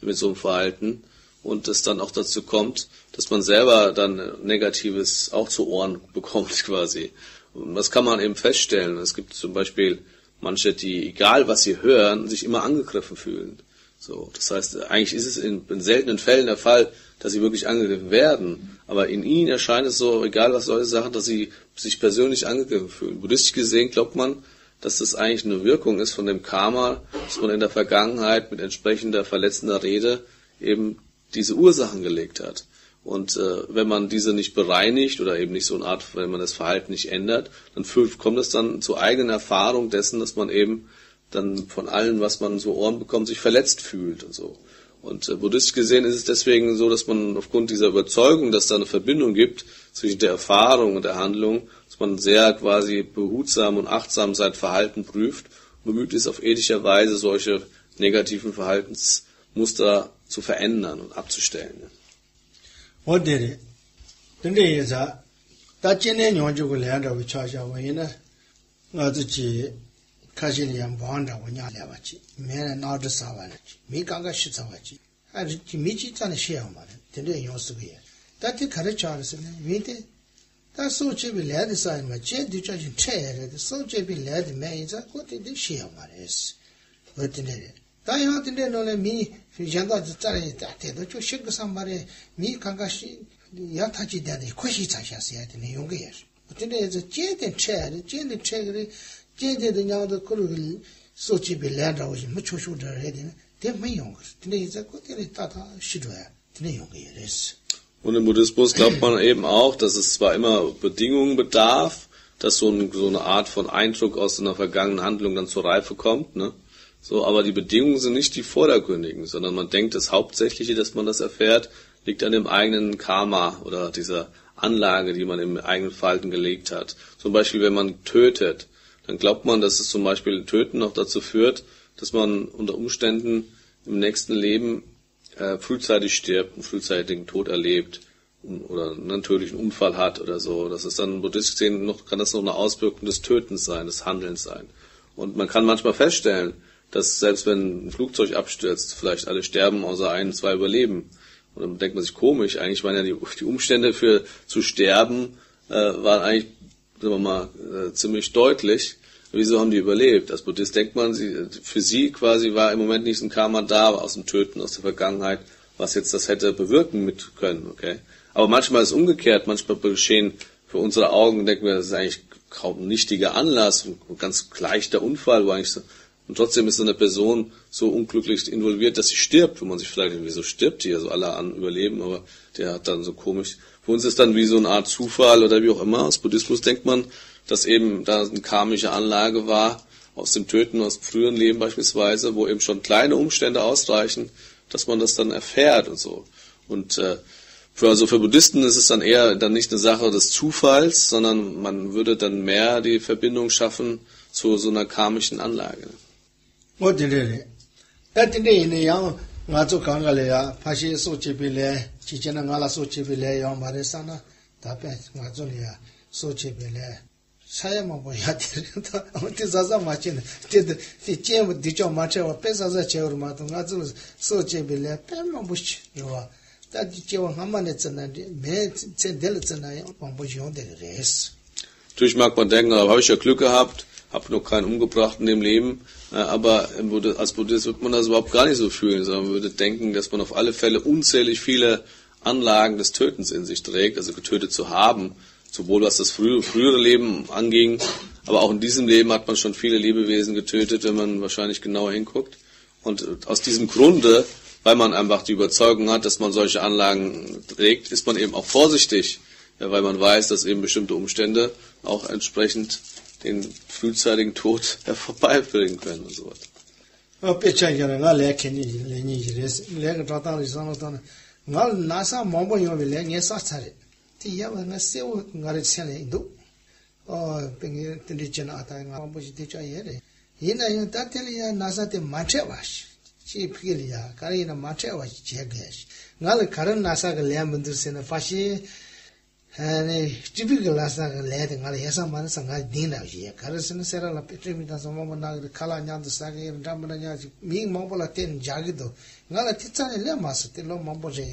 B: mit so einem Verhalten und es dann auch dazu kommt, dass man selber dann Negatives auch zu Ohren [laughs] bekommt quasi. Und das kann man eben feststellen. Es gibt zum Beispiel manche, die, egal was sie hören, sich immer angegriffen fühlen. So, das heißt, eigentlich ist es in, in seltenen Fällen der Fall, dass sie wirklich angegriffen werden. Aber in ihnen erscheint es so, egal was solche Sachen, dass sie sich persönlich angegriffen fühlen. Buddhistisch gesehen glaubt man, dass das eigentlich eine Wirkung ist von dem Karma, dass man in der Vergangenheit mit entsprechender verletzender Rede eben diese Ursachen gelegt hat. Und äh, wenn man diese nicht bereinigt oder eben nicht so eine Art, wenn man das Verhalten nicht ändert, dann kommt es dann zur eigenen Erfahrung dessen, dass man eben dann von allem, was man so Ohren bekommt, sich verletzt fühlt und so. Und äh, buddhistisch gesehen ist es deswegen so, dass man aufgrund dieser Überzeugung, dass da eine Verbindung gibt zwischen der Erfahrung und der Handlung, dass man sehr quasi behutsam und achtsam sein Verhalten prüft und bemüht ist, auf ethischer Weise solche negativen Verhaltensmuster zu verändern und abzustellen.
A: o diri, dinde yi za, da jine nyong ju gu lian rawi chua xia wa yi na, nga zi ji kashi liyan buwaan rawa nya liya wa chi, me na na zi sa wa la chi, mi ganga shi sa wa chi, a ri ji mi ji zani shi ya ma la, dinde nyong su gu ya. Da ti kari chua rasi na, mi di, da su che bi liya di sa yi ma, che di chua xin che ya ra, su che bi liya di me yi za, ku di di shi ya ma la esi, o dinde 메이자 코티디 시야 말에스 어디네 다 요한테 너네 미 yandā tsāra yī tā tētā chō shik sā mbārē mī kāngā shī yā tā chī tētā yī khuashī tsā xiā sī yā tēnē yōnggā yā shī tēnē yā tsā jē tēn chē yā rī jē tēn chē yā rī jē tēn nyā tā kuru kī sō chī bī lē rā wā shī mā chō shū tā rē tēnē tēn mā yōnggā shī tēnē yā tsā kō tēnē tā tā shī rō yā tēnē yōnggā yā rē shī
B: Und im Buddhismus glaubt man eben auch, dass es zwar immer Bedingungen bedarf, dass so, ein, so eine Art von Eindruck aus einer vergangenen Handlung dann zur Reife kommt, ne? So, aber die Bedingungen sind nicht die vordergründigen, sondern man denkt, das Hauptsächliche, dass man das erfährt, liegt an dem eigenen Karma oder dieser Anlage, die man im eigenen Verhalten gelegt hat. Zum Beispiel, wenn man tötet, dann glaubt man, dass es zum Beispiel Töten noch dazu führt, dass man unter Umständen im nächsten Leben äh, frühzeitig stirbt, einen frühzeitigen Tod erlebt oder einen natürlichen Unfall hat oder so. Das ist dann buddhistisch gesehen noch, kann das noch eine Auswirkung des Tötens sein, des Handelns sein. Und man kann manchmal feststellen, dass selbst wenn ein Flugzeug abstürzt, vielleicht alle sterben, außer ein, zwei überleben. Und dann denkt man sich komisch, eigentlich waren ja die, [laughs] die Umstände für zu sterben, äh, waren eigentlich, sagen wir mal, äh, ziemlich deutlich. Wieso haben die überlebt? Als Buddhist denkt man, sie, für sie quasi war im Moment nicht ein Karma da, aus dem Töten, aus der Vergangenheit, was jetzt das hätte bewirken mit können, okay? Aber manchmal ist es umgekehrt, manchmal geschehen für unsere Augen, denken wir, das ist eigentlich kaum ein nichtiger Anlass, ein ganz leichter Unfall, wo eigentlich so und trotzdem ist eine Person so unglücklich involviert, dass sie stirbt, wo man sich vielleicht irgendwie so stirbt, die ja so alle an überleben, aber der hat dann so komisch. Für uns ist dann wie so eine Art Zufall oder wie auch immer. Aus Buddhismus denkt man, dass eben da eine karmische Anlage war, aus dem Töten, aus früheren Leben beispielsweise, wo eben schon kleine Umstände ausreichen, dass man das dann erfährt und so. Und äh, für, also für Buddhisten ist es dann eher dann nicht eine Sache des Zufalls, sondern man würde dann mehr die Verbindung schaffen zu so einer karmischen Anlage.
A: ngō tīndē rē. Tā tīndē yīne yāng ngā tsū kāngā lē yā, pāshī sō chībī lē, chīchē na ngā lā sō chībī lē, yāng bā rē sā na, tā pē ngā tsū lē yā, sō chībī lē. Shāyā mā bō yā tī rē, tā tī sā sā mā chī nē, tī tī chē mō tī chō mā chē wā, pē sā sā chē wā mā tō, ngā tsū sō chībī lē, pē mā bō chī rō wā. Tā tī chē wā ngā mā nē tsā na, mē tsē dēl tsā na, yāng mā bō yōng tē rē sī.
B: Du, mag mal denken, habe ich ja Glück gehabt, habe noch keinen umgebracht in dem Leben, aber als Buddhist wird man das überhaupt gar nicht so fühlen, sondern würde denken, dass man auf alle Fälle unzählig viele Anlagen des Tötens in sich trägt, also getötet zu haben, sowohl was das frühere Leben anging, aber auch in diesem Leben hat man schon viele Lebewesen getötet, wenn man wahrscheinlich genauer hinguckt. Und aus diesem Grunde, weil man einfach die Überzeugung hat, dass man solche Anlagen trägt, ist man eben auch vorsichtig, weil man weiß, dass eben bestimmte Umstände auch entsprechend den frühzeitigen Tod herbeiführen können und so weiter.
A: pecha yara nga le keni le ni yires le ga ta ri san ta nga na sa mo mo yo le nge sa sa re. Ti ya wa nga se wo nga re chen le do o pe nge ti li chen ata nga mo ji ti cha ye re. Yi na yin ta te ya na sa te ma che wa shi. Chi phi li ya ka ri na ma che wa che ge shi. Nga le karan na sa ga le am se na fa shi. tipi ki lasa ka laya ngā la yasa māna sa ngā dīng rā yu ya. Kāra sīna sērā la pitri mi tāsa māma nā kiri kāla ñā tu sā kaya rāma rā ñā chi mīng māmbu la tēn jā ki tu ngā la tī tsā ni laya māsa tī lo māmbu chē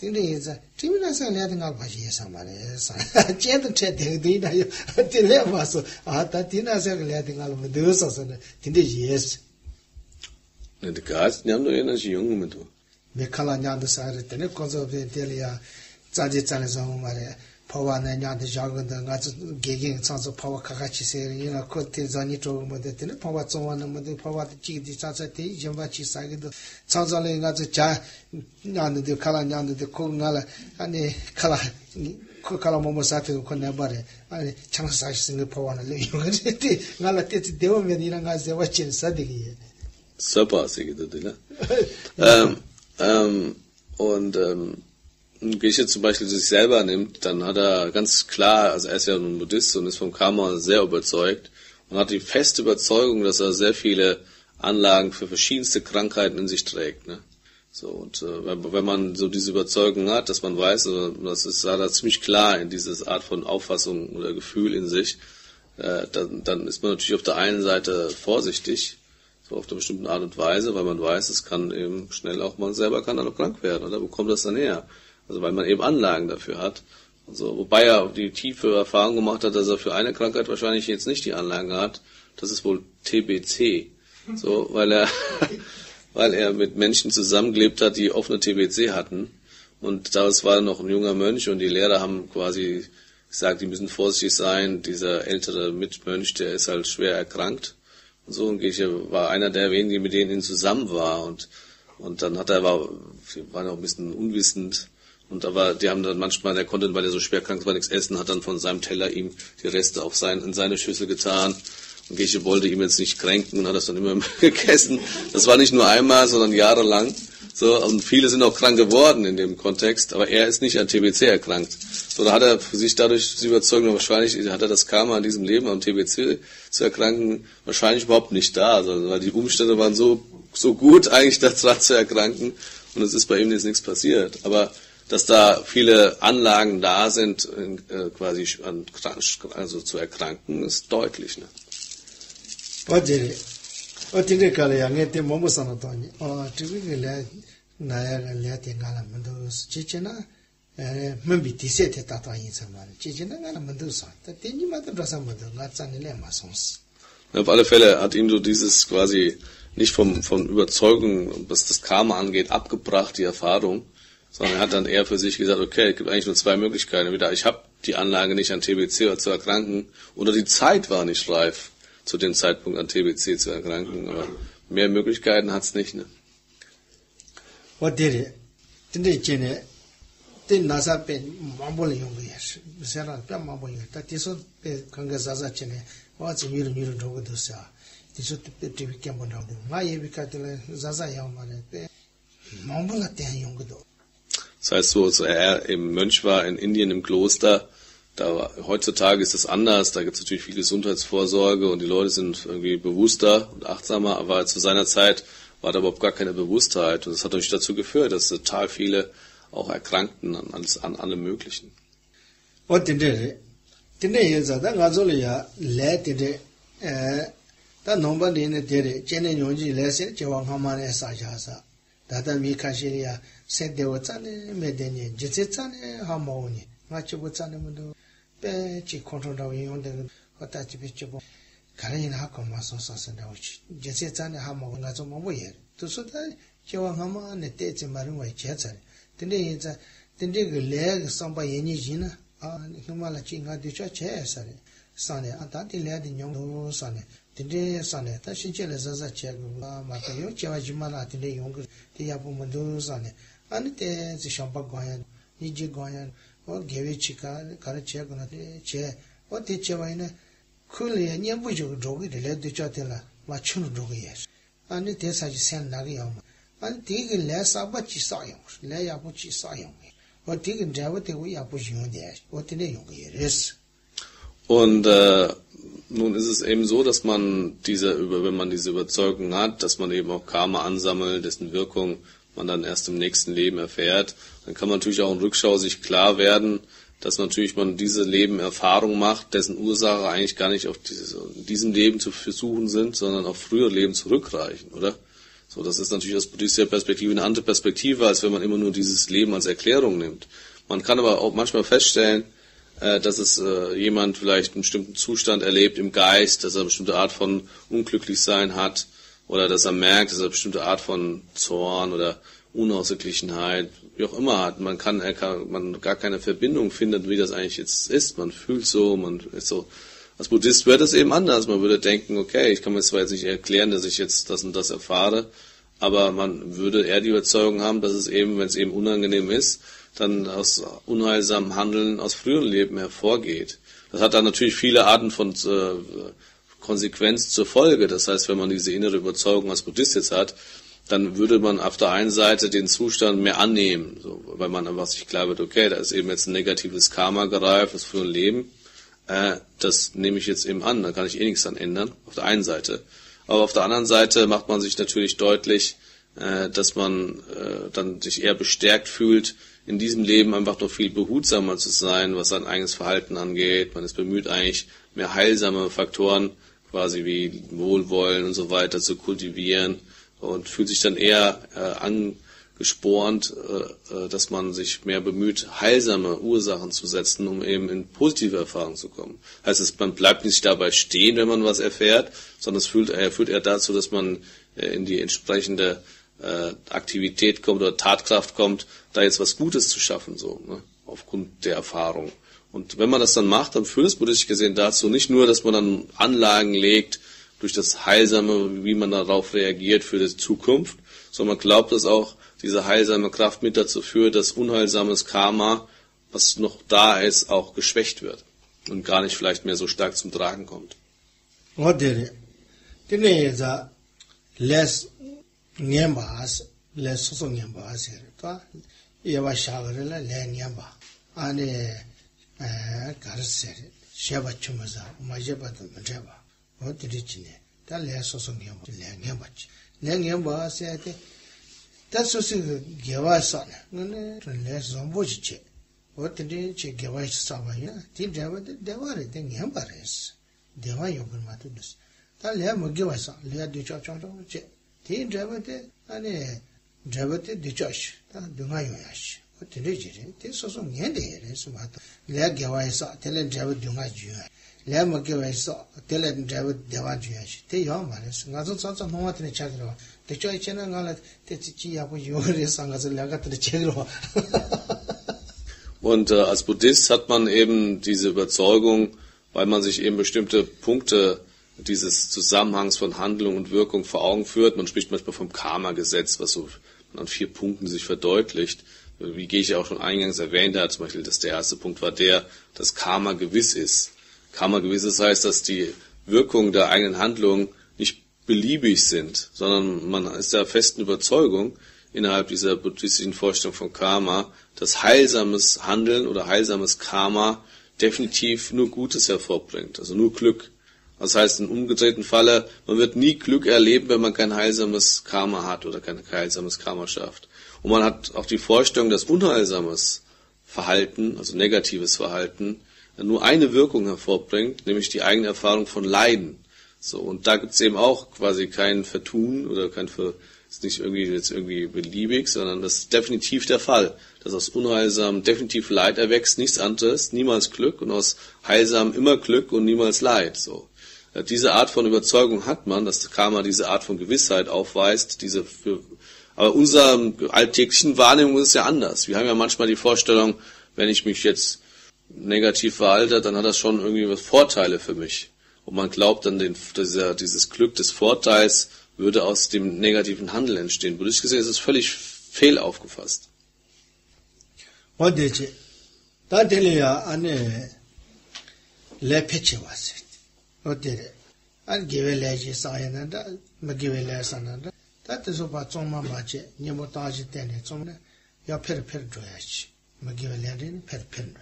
A: tīng rī yinza tipi nā sā laya ngā pa shi yasa māna yasa chē tu chē tēng dīng rā yu tī laya māsa ā tā tī nā sā ka laya ngā la mā dhū sā sā na tīng rī yasa Nā tī kāsi ñam tu yā nā shi yungu
B: mā tu. Mē kāla ñā tu sā kari tēne kōnsa
A: pē tēli ya tsā jī tsā ni sā mā rā 파와 내냐데 작은데 가지 개개 찬서 파와 카카치 세리나 코테 자니 쪽을 못에 되네. 파와 좀와는 못에 파와 지기 자자테 점바치 사기도 찬자래 가지 자 나는데 칼라 나는데 코나라. 아니 칼라 그 칼라 뭐뭐 사테 코네 바레 아니 창사 사시 생의 파와는 레 요거지. 나라 테티 데오면 이랑 가지 와친
B: 사디기 서바세기도 되나? um um und um wenn Gesche zum Beispiel sich selber nimmt, dann hat er ganz klar, also er ist ja ein Buddhist und ist vom Karma sehr überzeugt und hat die feste Überzeugung, dass er sehr viele Anlagen für verschiedenste Krankheiten in sich trägt. Ne? So, und äh, wenn, wenn man so diese Überzeugung hat, dass man weiß, also, das ist hat er ziemlich klar in diese Art von Auffassung oder Gefühl in sich, äh, dann, dann ist man natürlich auf der einen Seite vorsichtig, so auf eine bestimmte Art und Weise, weil man weiß, es kann eben schnell auch man selber kann dann auch krank werden, oder? Wo kommt das dann her? Also weil man eben Anlagen dafür hat. Also, wobei er die tiefe Erfahrung gemacht hat, dass er für eine Krankheit wahrscheinlich jetzt nicht die Anlagen hat. Das ist wohl TBC. So, weil er, [laughs] weil er mit Menschen zusammengelebt hat, die offene TBC hatten. Und damals war noch ein junger Mönch und die Lehrer haben quasi gesagt, die müssen vorsichtig sein. Dieser ältere Mitmönch, der ist halt schwer erkrankt. Und so, und ich war einer der wenigen, mit denen zusammen war. Und, und dann hat er, war, war noch ein bisschen unwissend, und war, die haben dann manchmal, der konnte, weil er so schwer krank war, nichts essen, hat dann von seinem Teller ihm die Reste auf sein, in seine Schüssel getan. Und Gesche wollte ihm jetzt nicht kränken und hat das dann immer [laughs] gegessen. Das war nicht nur einmal, sondern jahrelang. So, und viele sind auch krank geworden in dem Kontext, aber er ist nicht an TBC erkrankt. So, da hat er sich dadurch die Überzeugung, wahrscheinlich hat er das Karma in diesem Leben an TBC zu erkranken, wahrscheinlich überhaupt nicht da, also, weil die Umstände waren so, so gut, eigentlich [laughs] daran zu erkranken, und es ist bei ihm jetzt nichts passiert. Aber dass da viele Anlagen da sind, äh, quasi an, also zu erkranken, ist deutlich. Ne? Auf alle Fälle hat ihn so dieses quasi nicht vom, von Überzeugung, was das Karma angeht, abgebracht, die Erfahrung, sondern er hat dann eher für sich gesagt, okay, es gibt eigentlich nur zwei Möglichkeiten. Entweder ich habe die Anlage nicht an TBC zu erkranken oder die Zeit war nicht reif, zu dem Zeitpunkt an TBC zu erkranken. Aber mehr Möglichkeiten hat es nicht. Ne?
A: ten nasa pe mambo le yungu yesh, sera pe mambo yesh, ta tiso pe kanga zaza chene, waa tsi miru miru dhogo do sa, tiso pe tibi kembo dhogo, nga yebi ka tila zaza yao ma le, pe mambo la ten yungu do.
B: Das heißt so, so er eben Mönch war in Indien im Kloster, da heutzutage ist es anders, da gibt es natürlich viel Gesundheitsvorsorge und die Leute sind irgendwie bewusster und achtsamer, aber zu seiner Zeit war da überhaupt gar keine Bewusstheit und das hat natürlich dazu geführt, dass total viele auch erkrankten an, alles, an allem Möglichen.
A: Der, den der jetzt, da gab es ja, le, äh, da nomba den der, jene nyonji le se, jewa ngamane sa ja sa, dātā mī kāshīrī yā sēn dewa tsāni mē dēni, jitsi tsāni hā māu ni, ngā chibu tsāni mūndu pē chī kōntō rāwa yōng dēgu hō tā chī pē chibu kārā yīn hā kō mā sō sā sā rāwa chī, jitsi tsāni hā māu ngā tsō māmbu yē, tu sō tā kiawa ngā mā nē tē tsī mā rīngwa yī chē tsāni, tēndē yī tsā, tēndē gā lē gā sāmbā yē nī jī na, hī mā lā chī ngā dī chā chē sā rī, sā nē, ā tā tī lē dī nyōng dō sā nē, dinde sanay, ta shinche le zaza che mata yo chewa jima la dinde yungu di yabu mundu sanay. Ani te zi shamba goyan, niji goyan, o gewe chika kare che guna che, o te chewa ina kuli ya nyambu yugu drogi rile ducho te la ma chunu drogi yes. Ani te saji sen nagi yama. Ani tegi le sabba chi sa yungu, le yabu chi sa yungu. O tegi driver te u yabu yungu yes, o dinde yungu yes.
B: Und uh... nun ist es eben so, dass man diese, wenn man diese Überzeugung hat, dass man eben auch Karma ansammelt, dessen Wirkung man dann erst im nächsten Leben erfährt, dann kann man natürlich auch in Rückschau sich klar werden, dass natürlich man diese Leben Erfahrung macht, dessen Ursache eigentlich gar nicht auf dieses, diesem Leben zu versuchen sind, sondern auf frühere Leben zurückreichen, oder? So, das ist natürlich aus buddhistischer Perspektive eine andere Perspektive, als wenn man immer nur dieses Leben als Erklärung nimmt. Man kann aber auch manchmal feststellen, dass es äh, jemand vielleicht einen bestimmten Zustand erlebt im Geist, dass er eine bestimmte Art von Unglücklichsein hat, oder dass er merkt, dass er eine bestimmte Art von Zorn oder, Unausgeglichenheit, wie auch immer hat. Man kann, man gar keine Verbindung findet, wie das eigentlich jetzt ist. Man fühlt so, man ist so. Als Buddhist wird es eben anders. Man würde denken, okay, ich kann mir zwar jetzt nicht erklären, dass ich jetzt das und das erfahre, aber man würde eher die Überzeugung haben, dass es eben, wenn es eben unangenehm ist, dann aus unheilsamem Handeln aus früheren Leben hervorgeht. Das hat dann natürlich viele Arten von äh, Konsequenz zur Folge. Das heißt, wenn man diese innere Überzeugung als Buddhist jetzt hat, dann würde man auf der einen Seite den Zustand mehr annehmen, so, weil man einfach sich klar wird, okay, da ist eben jetzt ein negatives Karma gereift, das frühere Leben, äh, das nehme ich jetzt eben an, da kann ich eh nichts dran ändern, auf der einen Seite. Aber auf der anderen Seite macht man sich natürlich deutlich, äh, dass man äh, dann sich eher bestärkt fühlt, in diesem Leben einfach noch viel behutsamer zu sein, was sein eigenes Verhalten angeht. Man ist bemüht, eigentlich mehr heilsame Faktoren, quasi wie Wohlwollen und so weiter, zu kultivieren und fühlt sich dann eher äh, angespornt, äh, äh, dass man sich mehr bemüht, heilsame Ursachen zu setzen, um eben in positive Erfahrungen zu kommen. Heißt es, man bleibt nicht dabei stehen, wenn man was erfährt, sondern es führt, er führt eher dazu, dass man äh, in die entsprechende äh, Aktivität kommt oder Tatkraft kommt, da jetzt was Gutes zu schaffen, so ne, aufgrund der Erfahrung. Und wenn man das dann macht, dann führt es buddhistisch gesehen dazu nicht nur, dass man dann Anlagen legt, durch das Heilsame, wie man darauf reagiert für die Zukunft, sondern man glaubt, dass auch diese heilsame Kraft mit dazu führt, dass unheilsames Karma, was noch da ist, auch geschwächt wird und gar nicht vielleicht mehr so stark zum Tragen kommt.
A: ngen baas, le soso ngen baas eri, ta yewa shaagari la le ngen baa, ane karis eri, sheba chumaza, uma jeba da mdreba, o diri chine, ta le soso ngen baa, le ngen baa chi, le ngen baas eri, ta soso gewa sa, ngane le zombo chi che, o diri che gewa chi saba ya, ti dreba de dewa re, de ngen baa res, dewa yobir matu dus, ta le mo gewa sa, le di chop chop chop che, Ti dewa de, ane, dewa de di cha shi, ta dunga yo ya shi. O tiri chiri, ti soso ngen de ye re, suma ta. Le gewa sa, tele dewa dunga ju ya. lé ma kí wáy sá, télé dhé déwá dhúyá xí, té yá ma ré sá, ngá zó tsá tsá nóng tén ché kí rwa, té chó yé ché ná ngá lá, té chí chí yá pó yó ré sá, ngá zó lé gá tén ché kí rwa.
B: Und äh, als Buddhist hat man eben diese Überzeugung, weil man sich eben bestimmte Punkte dieses Zusammenhangs von Handlung und Wirkung vor Augen führt. Man spricht manchmal vom Karma-Gesetz, was so an vier Punkten sich verdeutlicht. Wie gehe ich auch schon eingangs erwähnt hat, zum Beispiel, dass der erste Punkt war der, dass Karma gewiss ist. Karma gewisses heißt, dass die Wirkungen der eigenen Handlung nicht beliebig sind, sondern man ist der festen Überzeugung innerhalb dieser buddhistischen Vorstellung von Karma, dass heilsames Handeln oder heilsames Karma definitiv nur Gutes hervorbringt, also nur Glück. Das heißt, im umgedrehten Falle, man wird nie Glück erleben, wenn man kein heilsames Karma hat oder kein heilsames Karma schafft. Und man hat auch die Vorstellung, dass unheilsames Verhalten, also negatives Verhalten, nur eine Wirkung hervorbringt, nämlich die eigene Erfahrung von Leiden. So, und da gibt es eben auch quasi kein Vertun oder kein Ver, ist nicht irgendwie jetzt irgendwie beliebig, sondern das ist definitiv der Fall. Dass aus Unheilsam definitiv Leid erwächst, nichts anderes, niemals Glück und aus Heilsam immer Glück und niemals Leid. So. Äh, diese Art von Überzeugung hat man, dass Karma diese Art von Gewissheit aufweist, diese für, aber unserer alltäglichen Wahrnehmung ist ja anders. Wir haben ja manchmal die Vorstellung, wenn ich mich jetzt negativ verhalte, dann hat das schon irgendwie was Vorteile für mich. Und man glaubt dann, den, dieser, dieses Glück des Vorteils würde aus dem negativen Handel entstehen. Buddhistisch gesehen ist es völlig fehl aufgefasst.
A: 어때래? 안 개벨레지 사야는다 먹개벨레사는다 다트서 봐 좀만 맞지 니모 따지 때네. 좀네. 옆에 옆에 줘야지. 먹개벨레는 페르페르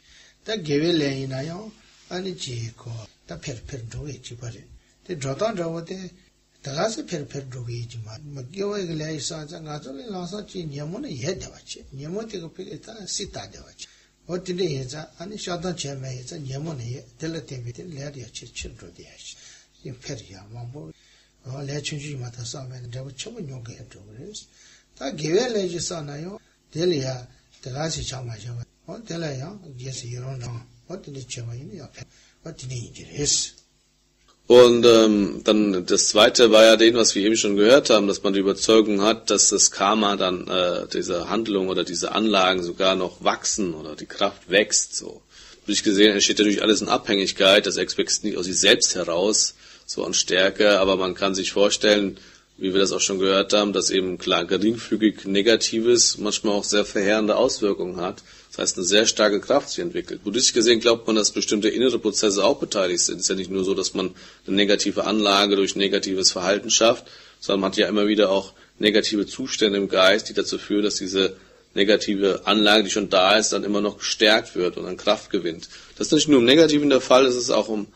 A: 다 개벨레이나요? 아니 지고. 다 페르페르 줘야지 바래. 데 저다 저거데 다가서 페르페르 줘야지 마 먹개벨레 사자 가서 라서 지 니모는 예 대와지. 니모 되고 피다 시타 대와지. o tinte ye tsa, ani shatan che me ye tsa nyemo ne ye, tila tenpe tila le riya che chil ro diya shi, yin per ya mambo, o le chun chu ima ta sa me, dhabu chabu nyong ka ya chogo res, ta gewe le je sa na yo, tila ya, tila si chang ma che me, o tila ya, ye si yiron rang, o tila che me yin ya per, o tila yin je res.
B: Und ähm, dann das zweite war ja den, was wir eben schon gehört haben, dass man die Überzeugung hat, dass das Karma dann äh, diese Handlung oder diese Anlagen sogar noch wachsen oder die Kraft wächst. So ich gesehen, entsteht natürlich alles in Abhängigkeit. Das wächst nicht aus sich selbst heraus, so an Stärke, aber man kann sich vorstellen, wie wir das auch schon gehört haben, dass eben klar geringfügig Negatives manchmal auch sehr verheerende Auswirkungen hat. Das heißt, eine sehr starke Kraft sich entwickelt. Buddhistisch gesehen glaubt man, dass bestimmte innere Prozesse auch beteiligt sind. Es ist ja nicht nur so, dass man eine negative Anlage durch negatives Verhalten schafft, sondern man hat ja immer wieder auch negative Zustände im Geist, die dazu führen, dass diese negative Anlage, die schon da ist, dann immer noch gestärkt wird und an Kraft gewinnt. Das ist nicht nur im Negativen der Fall, es ist auch im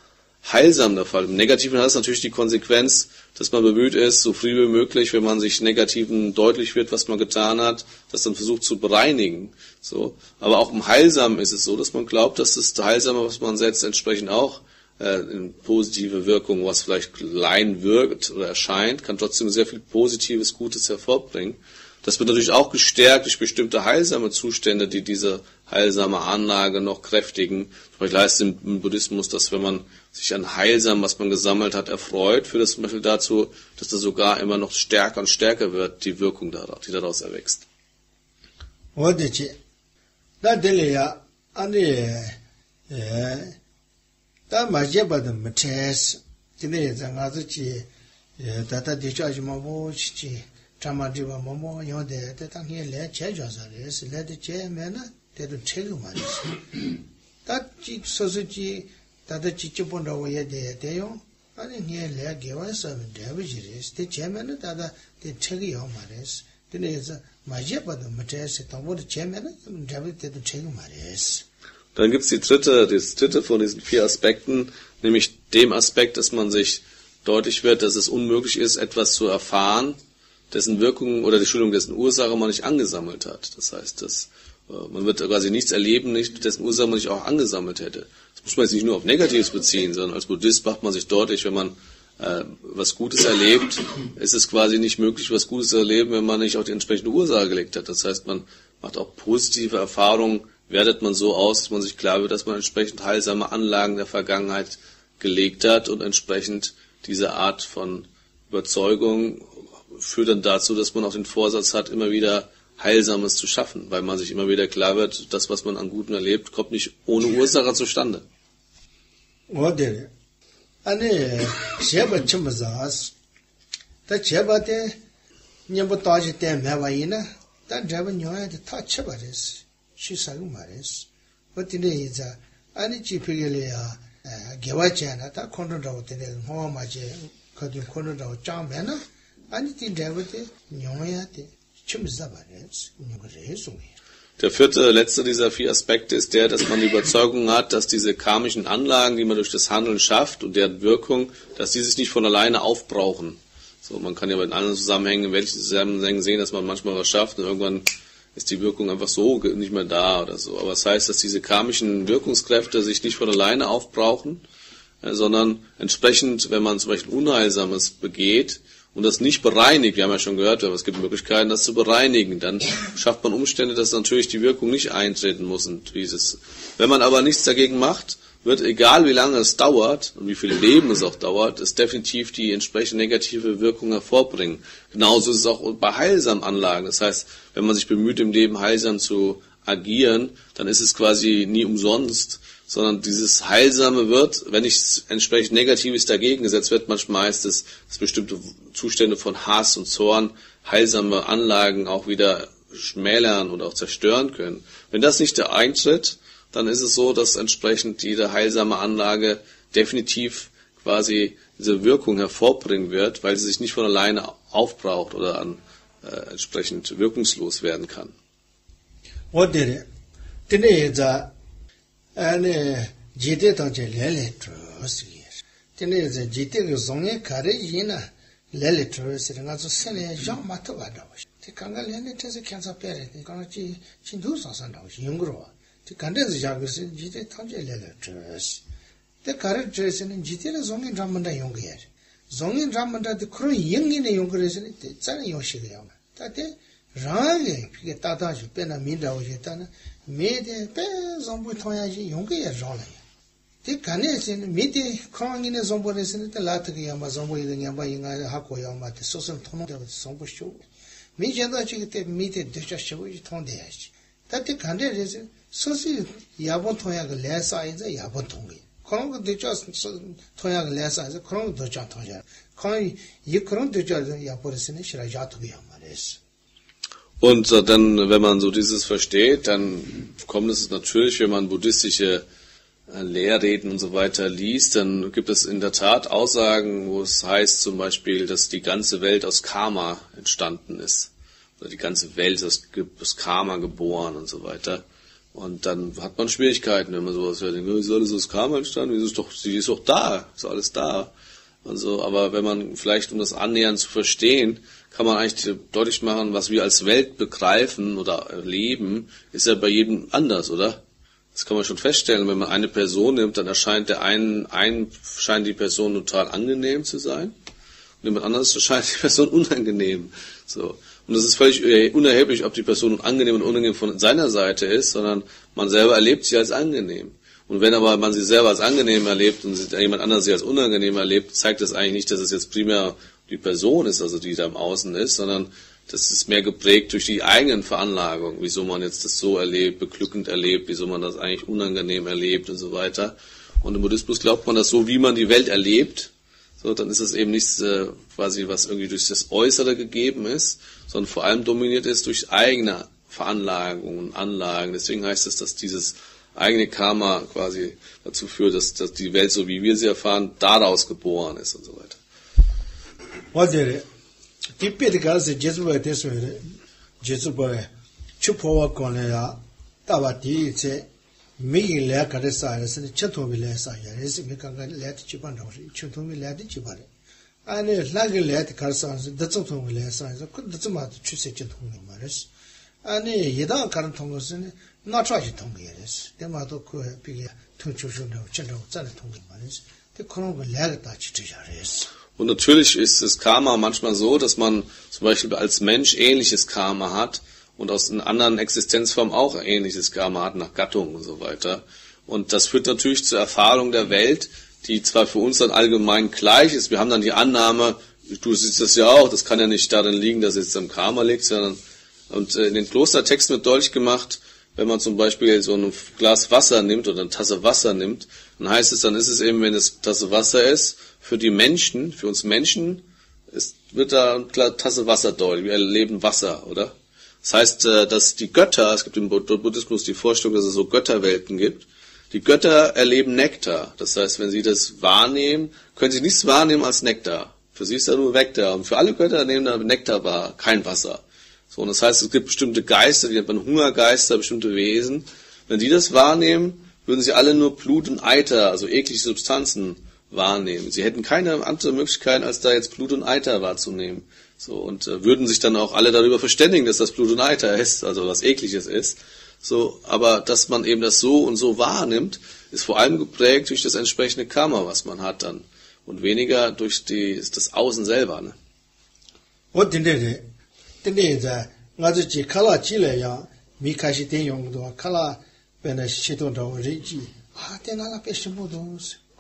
B: Heilsamen der Fall. Im Negativen hat es natürlich die Konsequenz, dass man bemüht ist, so früh wie möglich, wenn man sich Negativen deutlich wird, was man getan hat, das dann versucht zu bereinigen. So. Aber auch im Heilsamen ist es so, dass man glaubt, dass das Heilsame, was man setzt, entsprechend auch äh, in positive Wirkung, was vielleicht klein wirkt oder erscheint, kann trotzdem sehr viel Positives, Gutes hervorbringen. Das wird natürlich auch gestärkt durch bestimmte heilsame Zustände, die diese heilsame Anlage noch kräftigen. Beispiel heißt im Buddhismus, dass wenn man sich an heilsam, was man gesammelt hat, erfreut, führt das zum Beispiel dazu, dass das sogar immer noch stärker und stärker wird, die Wirkung daraus, die daraus erwächst.
A: Chamadriwa momo yonde te tangi le che jwasa res, le de che me na te tu che gu ma res. Ta chi sosu chi tata chi chi punda wo ye de te yon, ane nye le gewa sa me dewa ji res, te che me na tata te che gu yon ma res. Tene ye za ma je pa ma che se tangbo de che me na dewa te tu che gu ma res.
B: Dann gibt's die dritte, das dritte von diesen vier Aspekten, nämlich dem Aspekt, dass man sich deutlich wird, dass es unmöglich ist, etwas zu erfahren, dessen Wirkung oder die Schulung dessen Ursache man nicht angesammelt hat. Das heißt, dass, man wird quasi nichts erleben, nicht, dessen Ursache man nicht auch angesammelt hätte. Das muss man jetzt nicht nur auf Negatives beziehen, sondern als Buddhist macht man sich deutlich, wenn man äh, was Gutes erlebt, ist es quasi nicht möglich, was Gutes zu erleben, wenn man nicht auch die entsprechende Ursache gelegt hat. Das heißt, man macht auch positive Erfahrungen, wertet man so aus, dass man sich klar wird, dass man entsprechend heilsame Anlagen der Vergangenheit gelegt hat und entsprechend diese Art von Überzeugung führt dann dazu, dass man auch den Vorsatz hat, immer wieder Heilsames zu schaffen, weil man sich immer wieder klar wird, das, was man an Guten erlebt, kommt nicht ohne Ursache zustande.
A: 아니 지피게래야 개와체나 다 콘도라고 되는 호마마제
B: Der vierte, letzte dieser vier Aspekte ist der, dass man die Überzeugung hat, dass diese karmischen Anlagen, die man durch das Handeln schafft und deren Wirkung, dass die sich nicht von alleine aufbrauchen. So, man kann ja bei anderen Zusammenhängen, in welchen Zusammenhängen sehen, dass man manchmal was schafft und irgendwann ist die Wirkung einfach so nicht mehr da oder so. Aber das heißt, dass diese karmischen Wirkungskräfte sich nicht von alleine aufbrauchen, äh, sondern entsprechend, wenn man zum Beispiel Unheilsames begeht, und das nicht bereinigt, wir haben ja schon gehört, es gibt Möglichkeiten, das zu bereinigen, dann schafft man Umstände, dass natürlich die Wirkung nicht eintreten muss. Und dieses. Wenn man aber nichts dagegen macht, wird, egal wie lange es dauert und wie viel Leben es auch dauert, es definitiv die entsprechende negative Wirkung hervorbringen. Genauso ist es auch bei heilsamen Anlagen. Das heißt, wenn man sich bemüht, im Leben heilsam zu agieren, dann ist es quasi nie umsonst, sondern dieses Heilsame wird, wenn nicht entsprechend Negatives dagegen gesetzt wird, manchmal heißt es, dass bestimmte Zustände von Hass und Zorn heilsame Anlagen auch wieder schmälern oder auch zerstören können. Wenn das nicht der eintritt, dann ist es so, dass entsprechend jede heilsame Anlage definitiv quasi diese Wirkung hervorbringen wird, weil sie sich nicht von alleine aufbraucht oder an, äh, entsprechend wirkungslos werden kann.
A: ane jite tangche lele trusi tene ze jite ge zonge kare yina lele trusi nga zo sene yang mata ba dawa te kanga lele tese kyansa pere te kanga chi chindu sansan dawa yungruwa te kante ze jago se jite tangche lele trusi. Te kare trusi ne jite le zonge ramanda yungi yari zonge ramanda te kuro yungi ne yungre se ne te tsara yungshi ge yama ta te rangi pike tata ju pena mindawa je ta na 미데 페 좀부 통야지 용게 예존래 디 간에신 미데 콩이네 좀부레신 때 라트게 야마 좀부 이게 야마 인가 하고 야마 때 소선 통도 좀부 쇼. 미젠다 지게 미데 되셔 쇼 통돼야지. 다티 간에레스 소시 야본 통야가 레사이자 야본 통게 그런 거 되죠 통야가 레사이자 그런 거 되죠 통야 거의 이 그런 되죠 야보레스는 싫어 야토게 야마레스
B: Und äh, dann, wenn man so dieses versteht, dann kommt es natürlich, wenn man buddhistische äh, Lehrreden und so weiter liest, dann gibt es in der Tat Aussagen, wo es heißt zum Beispiel, dass die ganze Welt aus Karma entstanden ist. Oder die ganze Welt ist aus Karma geboren und so weiter. Und dann hat man Schwierigkeiten, wenn man sowas hört. Wie ist alles aus Karma entstanden? Wie ist doch, sie ist doch da, ist alles da. Und so, aber wenn man vielleicht, um das annähernd zu verstehen, kann man eigentlich deutlich machen, was wir als Welt begreifen oder erleben, ist ja bei jedem anders, oder? Das kann man schon feststellen, wenn man eine Person nimmt, dann erscheint der einen, einen scheint die Person total angenehm zu sein und jemand anderes [laughs] erscheint die Person unangenehm. So. Und das ist völlig unerheblich, ob die Person angenehm und unangenehm von seiner Seite ist, sondern man selber erlebt sie als angenehm. Und wenn aber man sie selber als angenehm erlebt und jemand anderes sie als unangenehm erlebt, zeigt das eigentlich nicht, dass es jetzt primär die Person ist, also die da im Außen ist, sondern das ist mehr geprägt durch die eigenen Veranlagungen, wieso man jetzt das so erlebt, beglückend erlebt, wieso man das eigentlich unangenehm erlebt und so weiter. Und im Buddhismus glaubt man, dass so wie man die Welt erlebt, so, dann ist es eben nichts äh, quasi, was irgendwie durch das Äußere gegeben ist, sondern vor allem dominiert ist durch eigene Veranlagungen, Anlagen. Deswegen heißt es, dass dieses eigene Karma quasi dazu führt, dass, dass die Welt, so wie wir sie erfahren, daraus geboren ist und so weiter.
A: wazere tipe de gaz jesu ba te sore jesu ba chu phowa kon le ya ta ba ti che mi le ka re sa re se che to mi le sa ya re se mi ka ga le ti chi ban da re che to mi le ti chi ba re ane la ge le ti ka sa se de to mi le sa se ku de to ma chu se che to mi ma re ane ye da ka ran thong se ne na cha chi thong ge re se de ma to ku pi ge thong chu chu ne che ne za ne thong ma re se te ko no le ga ta chi chi ya re se
B: Und natürlich ist das Karma manchmal so, dass man zum Beispiel als Mensch ähnliches Karma hat und aus einer anderen Existenzform auch ähnliches Karma hat, nach Gattung und so weiter. Und das führt natürlich zur Erfahrung der Welt, die zwar für uns dann allgemein gleich ist. Wir haben dann die Annahme, du siehst das ja auch, das kann ja nicht darin liegen, dass es jetzt am Karma liegt, sondern und in den Klostertexten wird deutlich gemacht, wenn man zum Beispiel so ein Glas Wasser nimmt oder eine Tasse Wasser nimmt, dann heißt es, dann ist es eben, wenn es Tasse Wasser ist, für die Menschen, für uns Menschen, ist, wird da eine Tasse Wasser deutlich. Wir erleben Wasser, oder? Das heißt, dass die Götter, es gibt im Buddhismus die Vorstellung, dass es so Götterwelten gibt. Die Götter erleben Nektar. Das heißt, wenn sie das wahrnehmen, können sie nichts wahrnehmen als Nektar. Für sie ist da nur Nektar. Und für alle Götter nehmen da Nektar wahr, kein Wasser. So, und das heißt, es gibt bestimmte Geister, die nennt man Hungergeister, bestimmte Wesen. Wenn die das wahrnehmen, würden sie alle nur Blut und Eiter, also eklige Substanzen, wahrnehmen. Sie hätten keine andere Möglichkeit, als da jetzt Blut und Eiter wahrzunehmen. So, und äh, würden sich dann auch alle darüber verständigen, dass das Blut und Eiter ist, also was ekliges ist. So, aber dass man eben das so und so wahrnimmt, ist vor allem geprägt durch das entsprechende Karma, was man hat dann. Und weniger durch die, das Außen selber. Ne?
A: Und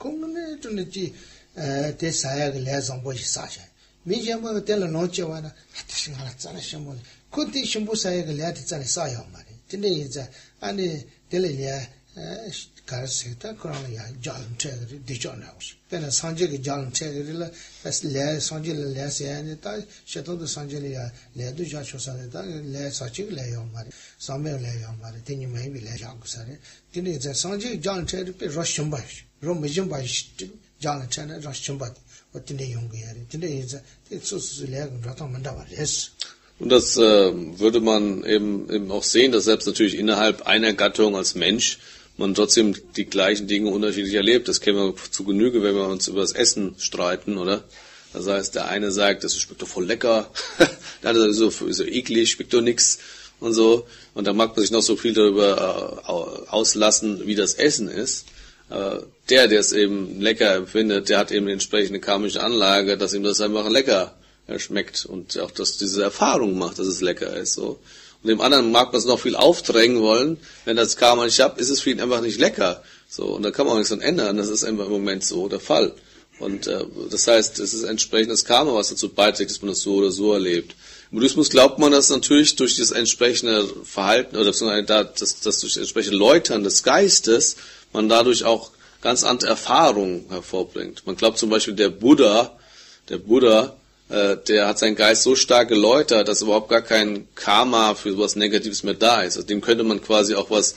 A: in der, in der, also die Kala Chile ja, mi kashi den Jung do Kala, wenn es Shidon da Riji, ah, den ala bestimmt 공문에 좀지 에 대사야 그 정보 사샤 미제뭐 때는 놓쳐와나 하듯이 하나 짜라 셔뭐 코티 신부 사야 그 레한테 짜라 사야 말이 근데 이제 아니 될래야 가르세다 그러나야 잘은 체들이 되잖아요. 때는 산지가 잘은 체들이라 래 산지를 레세야니 다 셔도도 산지리야 레도 자초사다 레 사치가 레요 말이 사메 레요 말이 되니 많이 레 자고 사래 근데 이제 산지 잘은 체들 pe 러시안 바시 Rō mē jīng bā yī jāng chā nā rā shīng bā wā tīndē yōng gu yā rī tīndē yī zā tī tsū sū sū lē gā rā tāng mā ndā bā rē sī
B: Und das äh, würde man eben, eben auch sehen, dass selbst natürlich innerhalb einer Gattung als Mensch man trotzdem die gleichen Dinge unterschiedlich erlebt. Das kennen wir zu Genüge, wenn wir uns über das Essen streiten, oder? Das heißt, der eine sagt, das schmeckt doch voll lecker, [laughs] der andere sagt, so, so eklig, schmeckt doch nix und so. Und da mag man sich noch so viel darüber äh, auslassen, wie das Essen ist. Äh, der, der es eben lecker empfindet, der hat eben eine entsprechende karmische Anlage, dass ihm das einfach lecker schmeckt und auch, dass diese Erfahrung macht, dass es lecker ist. So. Und dem anderen mag man es noch viel aufdrängen wollen. Wenn das Karma nicht hat, ist es für ihn einfach nicht lecker. So, und da kann man auch nichts dran ändern. Das ist einfach im Moment so der Fall. Und äh, das heißt, es ist entsprechendes Karma, was dazu beiträgt, dass man das so oder so erlebt. Im Buddhismus glaubt man, dass natürlich durch das entsprechende Verhalten oder das, das durch das entsprechende Läutern des Geistes man dadurch auch ganz andere Erfahrungen hervorbringt. Man glaubt zum Beispiel, der Buddha, der Buddha, äh, der hat seinen Geist so stark geläutert, dass überhaupt gar kein Karma für sowas Negatives mehr da ist. Also dem könnte man quasi auch was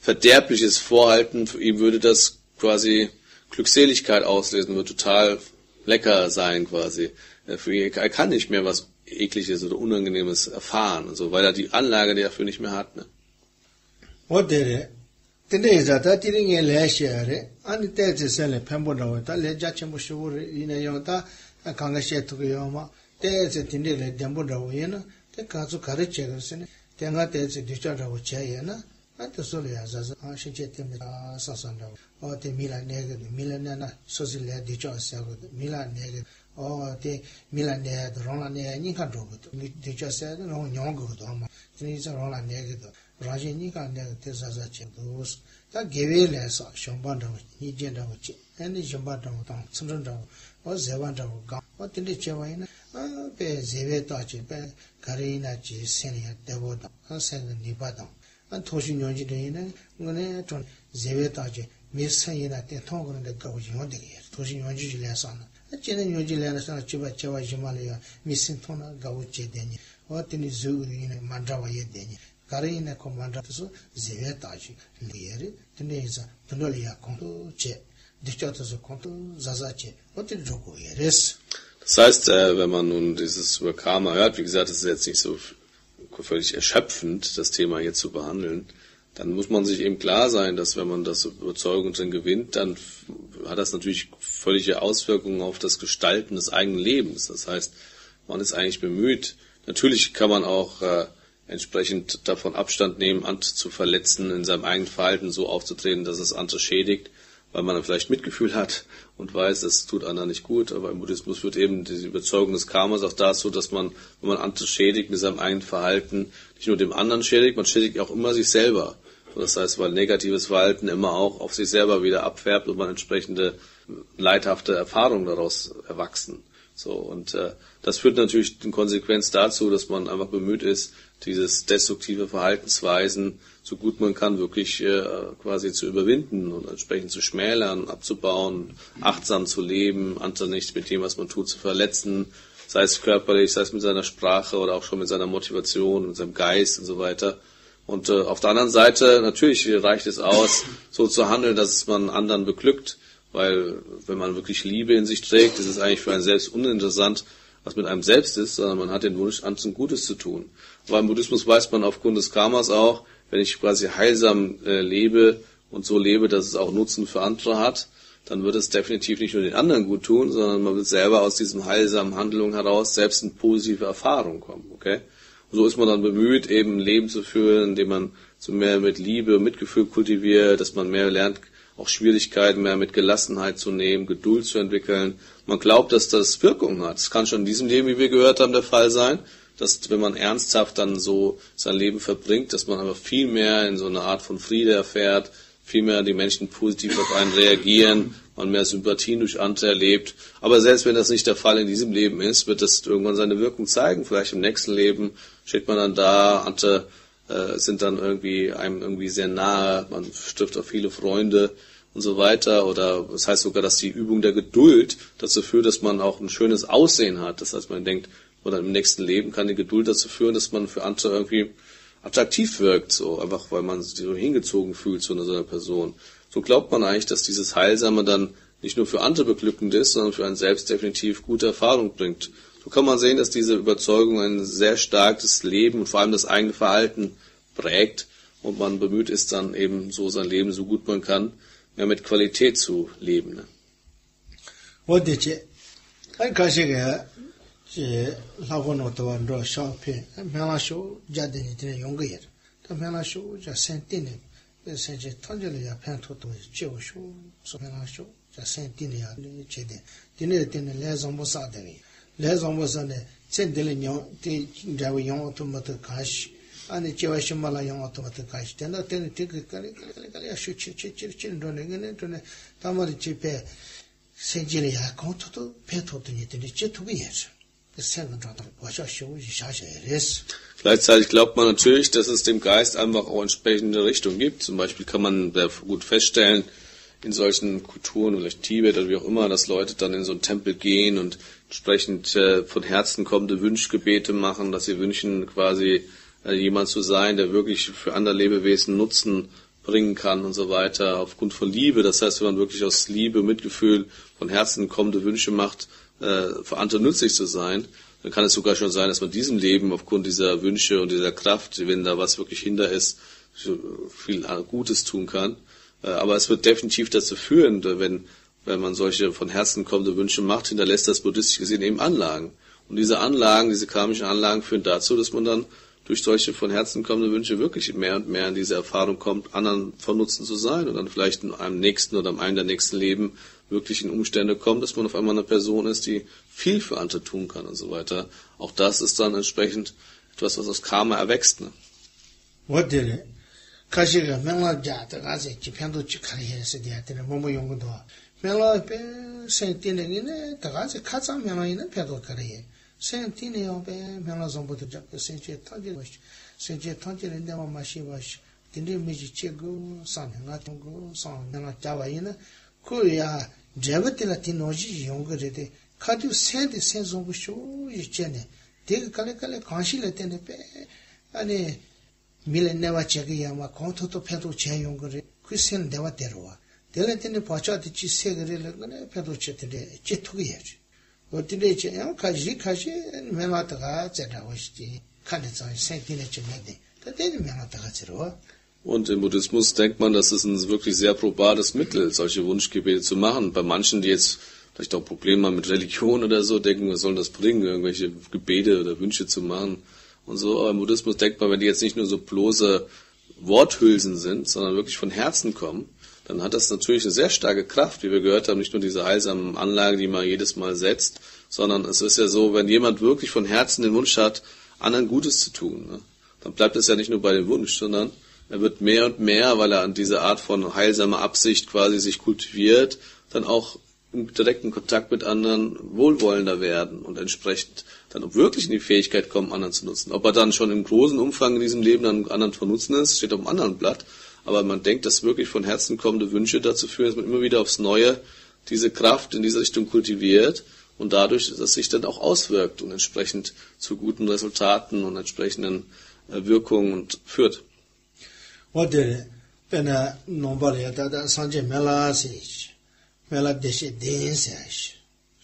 B: Verderbliches vorhalten. Für ihn würde das quasi Glückseligkeit auslesen, wird total lecker sein quasi. Für ihn, er kann nicht mehr was ekliges oder unangenehmes erfahren, also weil er die Anlage dafür nicht mehr hat. Ne?
A: Tende iza ta tiri nge le shea re, ani te zi sen le penpo rawa ta le ja chenpo shivu re, ina yaw ta kanga shea tuku yaw ma, te zi tindi le denpo rawa ye na, te kanzu kari che kar se ne, te nga te zi ducha rawa che ye na, an te so le ya za za, an shi che temi sa san rawa, o te mila nega de, mila ne na so zi le ducha se go de, mila nega de, o te mila nega de, rong la nega nyinga rawa de, ducha se de, rong nyong go de, tini iza rong la nega de, rāshī nīkā nēka tē sāsā chē dōs, tā gēwē lē sā shōmbā rāngu, nī jēn rāngu chē, nē shōmbā rāngu tāng, tsum rāng rāngu, wā zēwā rāngu gāng, wā tīndē chē wā yinā, bē zēwē tā chē, bē gārī yinā chē sēn yā dēbō tāng, sēn gā nīpā tāng, tōshī nyōngjī rā yinā, ngā nē chōn zēwē tā chē, mē sēn yinā tē tōng gā rā gā wā yōng dē kē yā, tōshī nyōngjī chē lē sā na, chē nē nyōngjī lē na sā na, chē bā chē wā yī mā lē yā, mē sēn tōng gā wā chē dē nī, wā tīndē zū gā yinā mā rā wā yē dē nī, 가르이네 코만다서 제베 따지 리에리 드네자 드놀이야 콘도 제 디초토서 콘도 자자체 어떻게 좋고 예레스
B: Das heißt, äh, wenn man nun dieses über Karma hört, wie gesagt, das ist jetzt nicht so völlig erschöpfend, das Thema hier zu behandeln, dann muss man sich eben klar sein, dass wenn man das Überzeugung dann gewinnt, dann hat das natürlich völlige Auswirkungen auf das Gestalten des eigenen Lebens. Das heißt, man ist eigentlich bemüht. Natürlich kann man auch äh, entsprechend davon Abstand nehmen, andere zu verletzen, in seinem eigenen Verhalten so aufzutreten, dass es andere schädigt, weil man dann vielleicht Mitgefühl hat und weiß, es tut anderen nicht gut. Aber im Buddhismus wird eben die Überzeugung des Karmas auch dazu, dass man, wenn man andere schädigt mit seinem eigenen Verhalten, nicht nur dem anderen schädigt, man schädigt auch immer sich selber. Das heißt, weil negatives Verhalten immer auch auf sich selber wieder abfärbt und man entsprechende leidhafte Erfahrungen daraus erwachsen. So, und äh, das führt natürlich in Konsequenz dazu, dass man einfach bemüht ist, dieses destruktive Verhaltensweisen, so gut man kann, wirklich äh, quasi zu überwinden und entsprechend zu schmälern, abzubauen, achtsam zu leben, andere nicht mit dem, was man tut, zu verletzen, sei es körperlich, sei es mit seiner Sprache oder auch schon mit seiner Motivation, mit seinem Geist und so weiter. Und äh, auf der anderen Seite, natürlich reicht es aus, so zu handeln, dass man anderen beglückt, weil wenn man wirklich Liebe in sich trägt, ist es eigentlich für einen selbst uninteressant, was mit einem selbst ist, sondern man hat den Wunsch, anderen Gutes zu tun. Aber im Buddhismus weiß man aufgrund des Karmas auch, wenn ich quasi heilsam äh, lebe und so lebe, dass es auch Nutzen für andere hat, dann wird es definitiv nicht nur den anderen gut tun, sondern man wird selber aus diesem heilsamen Handlung heraus selbst in positive Erfahrungen kommen. Okay? Und so ist man dann bemüht, eben ein Leben zu führen, indem man so mehr mit Liebe und Mitgefühl kultiviert, dass man mehr lernt, auch Schwierigkeiten mehr mit Gelassenheit zu nehmen, Geduld zu entwickeln. Man glaubt, dass das Wirkung hat. Das kann schon in diesem Leben, wie wir gehört haben, der Fall sein, dass wenn man ernsthaft dann so sein Leben verbringt, dass man aber viel mehr in so eine Art von Friede erfährt, viel mehr die Menschen positiv auf einen reagieren, man mehr Sympathien durch andere erlebt. Aber selbst wenn das nicht der Fall in diesem Leben ist, wird das irgendwann seine Wirkung zeigen. Vielleicht im nächsten Leben steht man dann da, andere äh, sind dann irgendwie einem irgendwie sehr nahe, man stirbt auf viele Freunde und so weiter. Oder das heißt sogar, dass die Übung der Geduld dazu führt, dass man auch ein schönes Aussehen hat. Das heißt, man denkt, oder im nächsten Leben kann die Geduld dazu führen, dass man für andere irgendwie attraktiv wirkt, so einfach weil man sich so hingezogen fühlt zu einer, so einer Person. So glaubt man eigentlich, dass dieses Heilsame dann nicht nur für andere beglückend ist, sondern für einen selbst definitiv gute Erfahrung bringt. So kann man sehen, dass diese Überzeugung ein sehr starkes Leben und vor allem das eigene Verhalten prägt und man bemüht ist dann eben so sein Leben so gut man kann, mehr mit Qualität zu leben. Ne?
A: che labo no tawa ndo shao pe mela sho ja de ni de yong ge yer ta mela sho ja sen tin ne de sen je tan je le ya pen to to che wo sho so mela sho ja sen tin ne ya le che de tin ne tin ne le zong bo sa de ni le zong bo sa ne chen de le nyong ti ja wo yong to ma to ka shi 아니 제와 심말라 영어 또 같은 가시 된다 되는 되게 깔리 깔리 깔리 아슈 치치치 치는도네 그네 도네 다마리 집에 생질이야 공토도 배토도니 되니 제토게 해서
B: Gleichzeitig glaubt man natürlich, dass es dem Geist einfach auch entsprechende Richtungen gibt. Zum Beispiel kann man sehr gut feststellen, in solchen Kulturen, vielleicht Tibet oder wie auch immer, dass Leute dann in so einen Tempel gehen und entsprechend äh, von Herzen kommende Wünschgebete machen, dass sie wünschen, quasi äh, jemand zu sein, der wirklich für andere Lebewesen Nutzen bringen kann und so weiter, aufgrund von Liebe. Das heißt, wenn man wirklich aus Liebe, Mitgefühl, von Herzen kommende Wünsche macht, für andere nützlich zu sein, dann kann es sogar schon sein, dass man diesem Leben aufgrund dieser Wünsche und dieser Kraft, wenn da was wirklich hinter ist, viel Gutes tun kann. Äh, aber es wird definitiv dazu führen, wenn, wenn man solche von Herzen kommende Wünsche macht, hinterlässt das buddhistisch gesehen eben Anlagen. Und diese Anlagen, diese karmischen Anlagen führen dazu, dass man dann durch solche von Herzen kommende Wünsche wirklich mehr und mehr in diese Erfahrung kommt, anderen von Nutzen zu sein und dann vielleicht in einem nächsten oder in einem der nächsten Leben wirklich in Umstände kommt, dass man auf einmal eine Person ist, die viel für andere tun kann und so weiter. Auch das ist dann entsprechend etwas, was aus Karma erwächst. Ne?
A: kashiga mengla jaa ta gazi chi pendo chi kari hiri si diya tene momo yungu do mengla pe sen tine ine ta gazi kaza mengla ine pendo kari hiri sen tine yo pe mengla zombo tu jab sen che tangi washi sen che tangi rinde ma ma shi washi tinde mi chi che 코야 제베티라 티노지 용거레데 카디 세디 센송고 쇼 이제네 데가 칼레칼레 관실레 때네 빼 아니 밀레네와 제기야마 콘토토 페도 제용거레 크센 데와 데로와 데레테네 파차디치 세그레레네 페도 제테레 제투기야지 어디네 제양 카지 카지 메마타가 제다오시지 칸데 자이 세티네 제메데 다데니 메마타가 제로와
B: Und im Buddhismus denkt man, das ist ein wirklich sehr probates Mittel, solche Wunschgebete zu machen. Bei manchen, die jetzt vielleicht auch Probleme haben mit Religion oder so, denken, was soll das bringen, irgendwelche Gebete oder Wünsche zu machen und so. Aber im Buddhismus denkt man, wenn die jetzt nicht nur so bloße Worthülsen sind, sondern wirklich von Herzen kommen, dann hat das natürlich eine sehr starke Kraft, wie wir gehört haben, nicht nur diese heilsamen Anlagen, die man jedes Mal setzt, sondern es ist ja so, wenn jemand wirklich von Herzen den Wunsch hat, anderen Gutes zu tun, ne, dann bleibt es ja nicht nur bei dem Wunsch, sondern er wird mehr und mehr, weil er an diese Art von heilsamer Absicht quasi sich kultiviert, dann auch im direkten Kontakt mit anderen wohlwollender werden und entsprechend dann wirklich in die Fähigkeit kommen, anderen zu nutzen. Ob er dann schon im großen Umfang in diesem Leben dann anderen von Nutzen ist, steht auf einem anderen Blatt. Aber man denkt, dass wirklich von Herzen kommende Wünsche dazu führen, dass man immer wieder aufs Neue diese Kraft in diese Richtung kultiviert und dadurch, dass es sich dann auch auswirkt und entsprechend zu guten Resultaten und entsprechenden äh, Wirkungen führt.
A: 어데 페나 넘바리아 다다 산제 멜라시 멜라 데시 데인세시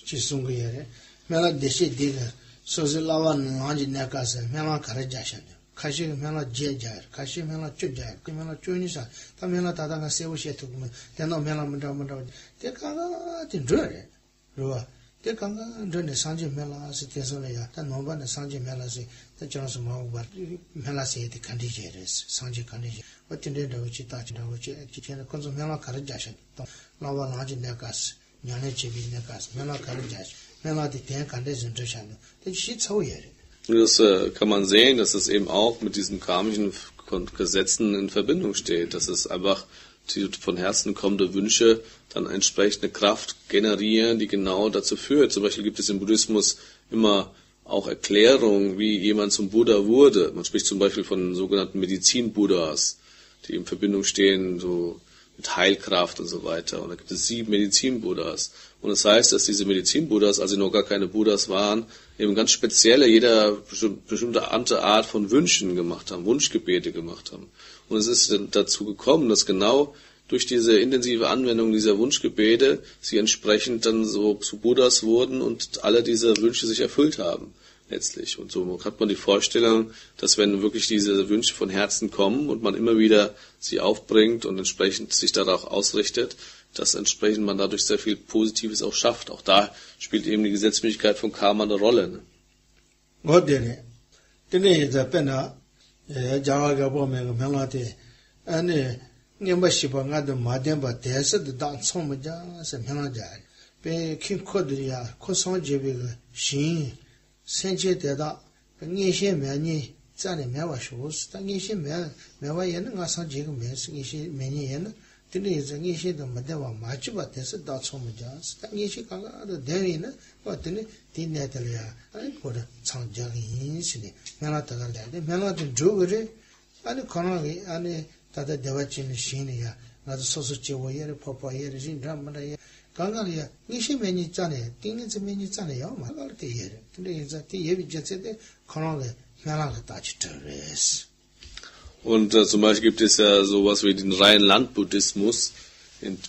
A: 지송게레 멜라 데시 데가 소질라와 나지 나카세 멜라 가르자샤 카시 멜라 제자 카시 멜라 쭈자 그 멜라 쭈니사 다 멜라 다다가 세우시에 두고 멜라 멜라 문다 문다 데카가 딘저레 로와 Te kanga dhani sanji mela si teso la ya, ta nomba na sanji mela si, ta chana su maa ubar, mela si eti kandi je res, sanji kandi je. O tinte dhawo chi, tachi dhawo chi, chi chena kunzu mela kari jashan, tong, lawa lanji nekas, nyane chebi nekas, mela kari jashan, mela di ten kandi zinto shan, ta chi tsao je
B: Das äh, kann man sehen, dass es eben auch mit diesen karmischen Gesetzen in Verbindung steht, dass es einfach die von Herzen kommende Wünsche dann entsprechende Kraft generieren, die genau dazu führt. Zum Beispiel gibt es im Buddhismus immer auch Erklärungen, wie jemand zum Buddha wurde. Man spricht zum Beispiel von sogenannten Medizin-Buddhas, die in Verbindung stehen, so mit Heilkraft und so weiter. Und da gibt es sieben Medizin-Buddhas. Und das heißt, dass diese Medizin-Buddhas, als sie noch gar keine Buddhas waren, eben ganz spezielle, jeder bestimmte Art von Wünschen gemacht haben, Wunschgebete gemacht haben. Und es ist dazu gekommen, dass genau durch diese intensive Anwendung dieser Wunschgebete sie entsprechend dann so zu Buddhas wurden und alle diese Wünsche sich erfüllt haben letztlich. Und so hat man die Vorstellung, dass wenn wirklich diese Wünsche von Herzen kommen und man immer wieder sie aufbringt und entsprechend sich darauf ausrichtet, dass entsprechend man dadurch sehr viel Positives auch schafft. Auch da spielt eben die Gesetzmäßigkeit von Karma eine Rolle. Ne?
A: jāngā gāpō mēngā mēngā tē āni nyēmbā shīpa ngā tu mā tēmbā tēsā tu dā tsōng mā jā sā mēngā jā pē kīng kō tu yā kō sōng jē bē gā shīng sēn chē tē dā pē ngē shē mē nī tsā nē mē wā shū sā tā ngē shē mē mē wā yē nā ngā sāng jē gā mē sā ngē shē mē nī yē nā tili iza ngishi do madewa machiba tesi datso mujaas, ta ngishi kanga ado deri na, o tili ti netali ya, ani koda tsang jagi yinsini, mena taga lade, mena tili dhugari, ani konangi, ani tata dewa chini shini ya, nato soso chewo yeri, popo yeri, zin dhamara ya, kanga ya, ngishi meni tsane, tingi zi meni tsane yao ma, kala ti yeri, tili iza ti yebi jatsi de konangi, mena ka tachi tarisi.
B: Und äh, zum Beispiel gibt es ja sowas wie den reinen Landbuddhismus,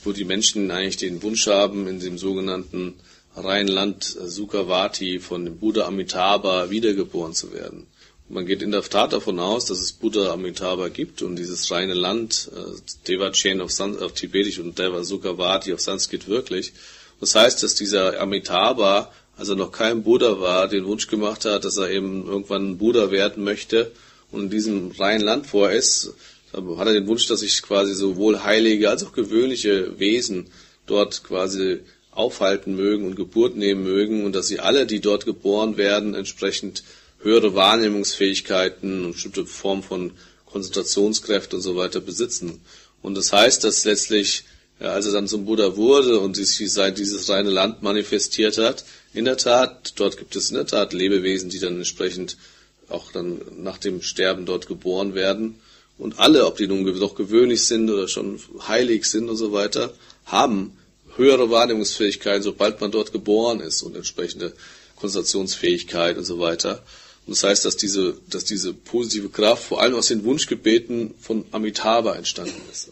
B: wo die Menschen eigentlich den Wunsch haben, in dem sogenannten reinen Sukhavati von dem Buddha Amitabha wiedergeboren zu werden. Und man geht in der Tat davon aus, dass es Buddha Amitabha gibt und dieses reine Land, äh, Devachen auf, auf Tibetisch und Deva Sukhavati auf Sanskrit wirklich. Das heißt, dass dieser Amitabha als er noch kein Buddha war, den Wunsch gemacht hat, dass er eben irgendwann Buddha werden möchte und in diesem reinen Land, wo er ist, hat er den Wunsch, dass sich quasi sowohl heilige als auch gewöhnliche Wesen dort quasi aufhalten mögen und Geburt nehmen mögen und dass sie alle, die dort geboren werden, entsprechend höhere Wahrnehmungsfähigkeiten und bestimmte Formen von Konzentrationskräften und so weiter besitzen. Und das heißt, dass letztlich, ja, als er dann zum Buddha wurde und sich seit dieses reine Land manifestiert hat, in der Tat, dort gibt es in der Tat Lebewesen, die dann entsprechend auch dann nach dem Sterben dort geboren werden. Und alle, ob die nun noch gewöhnlich sind oder schon heilig sind und so weiter, haben höhere Wahrnehmungsfähigkeiten, sobald man dort geboren ist und entsprechende Konzentrationsfähigkeit und so weiter. Und das heißt, dass diese, dass diese positive Kraft vor allem aus den Wunschgebeten von Amitabha entstanden ist.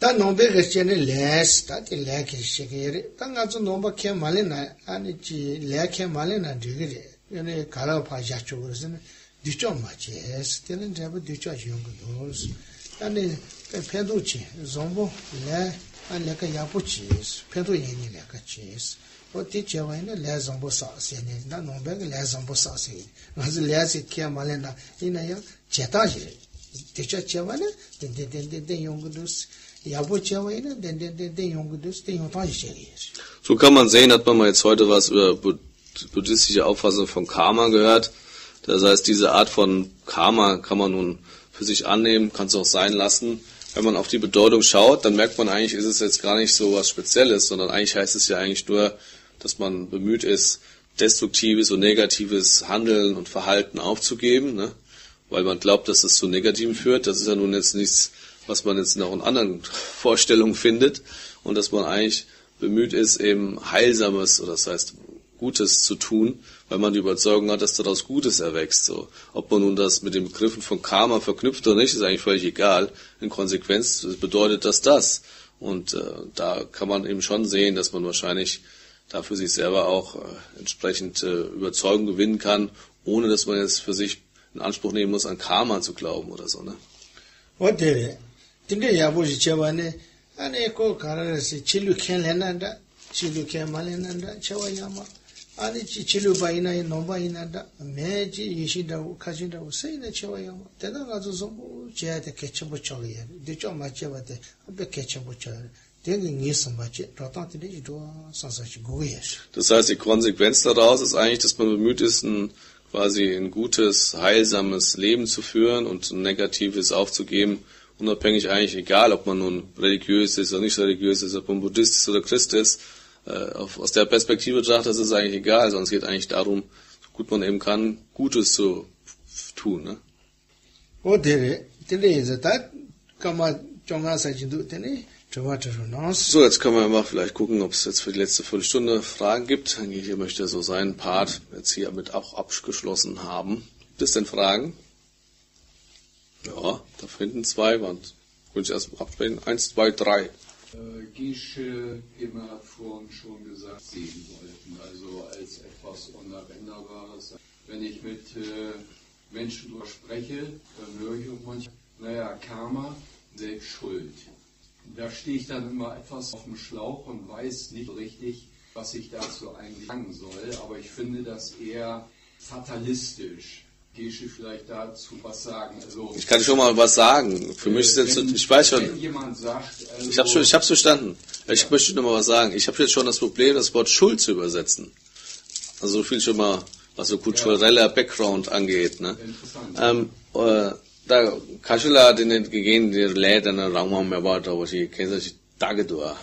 A: Tā nōmbē kā chēne lēs, tā tī lē kē shēkē rē, tā ngā tsō nōmbā kē mālē nā, āni chī lē kē mālē nā dhīgē rē, 얘네 가랑 파자 쪽으로서는 뒤쪽 맞지 에스 때는 잡아 뒤쪽 용거 도스 아니 페도치 좀보 레 안레카 야포치 페도 얘니 레카치 어디 제와이나 레 좀보 사세네 나 농백이 레 좀보 사세 그래서 레스 키야 말레나 이나야 제타지 뒤쪽 제와네 덴덴덴덴 용거 도스 yabo chewa ina den den den den yungu dus den yung tangi chegi.
B: So kann man sehen, hat man mal jetzt heute was über eh, buddhistische Auffassung von Karma gehört. Das heißt, diese Art von Karma kann man nun für sich annehmen, kann es auch sein lassen. Wenn man auf die Bedeutung schaut, dann merkt man eigentlich, ist es jetzt gar nicht so was Spezielles, sondern eigentlich heißt es ja eigentlich nur, dass man bemüht ist, destruktives und negatives Handeln und Verhalten aufzugeben, ne? weil man glaubt, dass es zu Negativen führt. Das ist ja nun jetzt nichts was man jetzt noch in anderen [laughs] Vorstellungen findet und dass man eigentlich bemüht ist, eben Heilsames oder das heißt Gutes zu tun, weil man die Überzeugung hat, dass daraus Gutes erwächst. So, ob man nun das mit den Begriffen von Karma verknüpft oder nicht, ist eigentlich völlig egal. In Konsequenz bedeutet das das. Und äh, da kann man eben schon sehen, dass man wahrscheinlich dafür sich selber auch äh, entsprechend äh, Überzeugung gewinnen kann, ohne dass man jetzt für sich in Anspruch nehmen muss, an Karma zu glauben oder so. Ne?
A: tīngi nāndā, chewa yāma, ānē chī chīlū bā yinā yī nōmbā yī nāndā, mē chī yīshī dāwu, kāchī dāwu, sē yinā chewa yāma, tēnā ngā tsū sōmbū chēyā tē kēchā bū chōgī yā, dī chō mā chewa tē, bē kēchā bū chōgī yā, tēngi ngī sāmbā chē, rōtāng tē dī chō sānsā chī gu yā shī.
B: Das heißt, die Konsequenz daraus ist eigentlich, dass man bemüht ist, ein, quasi ein gutes, heilsames Leben zu führen und ein negatives aufzugeben, unabhängig eigentlich egal, ob man nun religiös ist oder nicht religiös ist, ob man Buddhist ist oder Christ ist. Äh, aus der Perspektive betrachtet ist es eigentlich egal, sondern es geht eigentlich darum, so gut man eben kann, Gutes zu tun. Ne?
A: So,
B: jetzt können wir mal vielleicht gucken, ob es jetzt für die letzte Viertelstunde Fragen gibt. Hier möchte so seinen Part jetzt hiermit auch abgeschlossen haben. Gibt es denn Fragen? Ja, da finden zwei waren. Wollen Sie erst absprechen? Eins, zwei, drei.
C: Äh, Gische immer vorhin schon gesagt, sehen wollten, also als etwas Unabänderbares. Wenn ich mit äh, Menschen drüber spreche, dann höre ich auch manchmal, naja, Karma, selbst schuld. Da stehe ich dann immer etwas auf dem Schlauch und weiß nicht richtig, was ich dazu eigentlich sagen soll, aber ich finde das eher fatalistisch. Gesche vielleicht dazu was sagen. Also,
B: ich kann schon mal was sagen. Für äh, mich ist jetzt, wenn, ich weiß schon.
C: Sagt,
B: also, ich habe schon, ich hab's verstanden. Ja. Ich möchte noch mal was sagen. Ich habe jetzt schon das Problem, das Wort Schuld zu übersetzen. Also viel schon mal, was so kultureller ja. Background angeht. Ne?
C: Interessant.
B: Ähm, äh, da Kaschula den gegeben, der Läden, der Raum mehr war, da was ich kenne, ich Tage
A: da.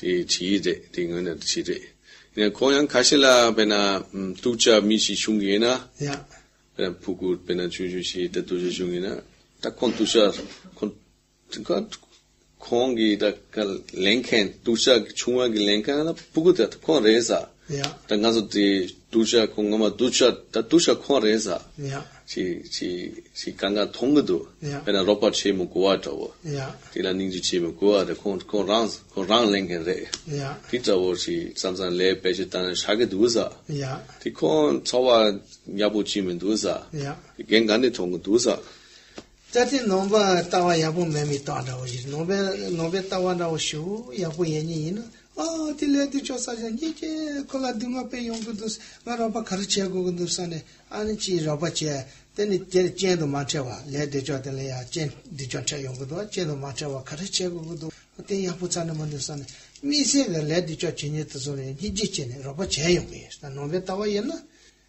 A: Die Chide,
B: die Gönner, die Chide. In der Korean Kaschula, wenn er mm, Tucha Michi Chungena.
A: Ja.
B: 그냥 부구 배나 주주시 때 도저 중이나 딱 콘투샤 콘 그니까 콩기 딱그 랭켄 투샤 중앙기 랭켄나
A: 부구다
B: 콘 레자
A: 야.
B: 당가서 디 투샤 콩가마 투샤 다 투샤 콘 레자
A: 야.
B: chi chi chi kanga thong
A: du
B: pena ropa che mu kuwa ta
A: wo
B: ti la ning ji che mu kuwa de kon kon rang kon rang leng ge
A: re
B: ti ta wo chi sam sam le pe che tan sha ge du
A: za
B: ti kon cho wa ya bu chi men du za gen gan de thong du
A: za ta ti nong ba ta wa ya bu me mi ta da wo ji nong be nong be ta wa da wo shu ya bu ye ni ni 아 딜레디 조사전 이게 콜라 딩어 페 용도 나 라바 가르치야 고근도 산에 아니 지 라바 제 데니 제 젠도 마체와. 레데 조들이야 젠 디존체 용도 젠도 마체와 가르치야 고고도. 어때 야부자는 먼저 산에 미세가 레디 조 진이 뜻으로 이지 젠 라바 제 용이야 나 노베 타와 얘나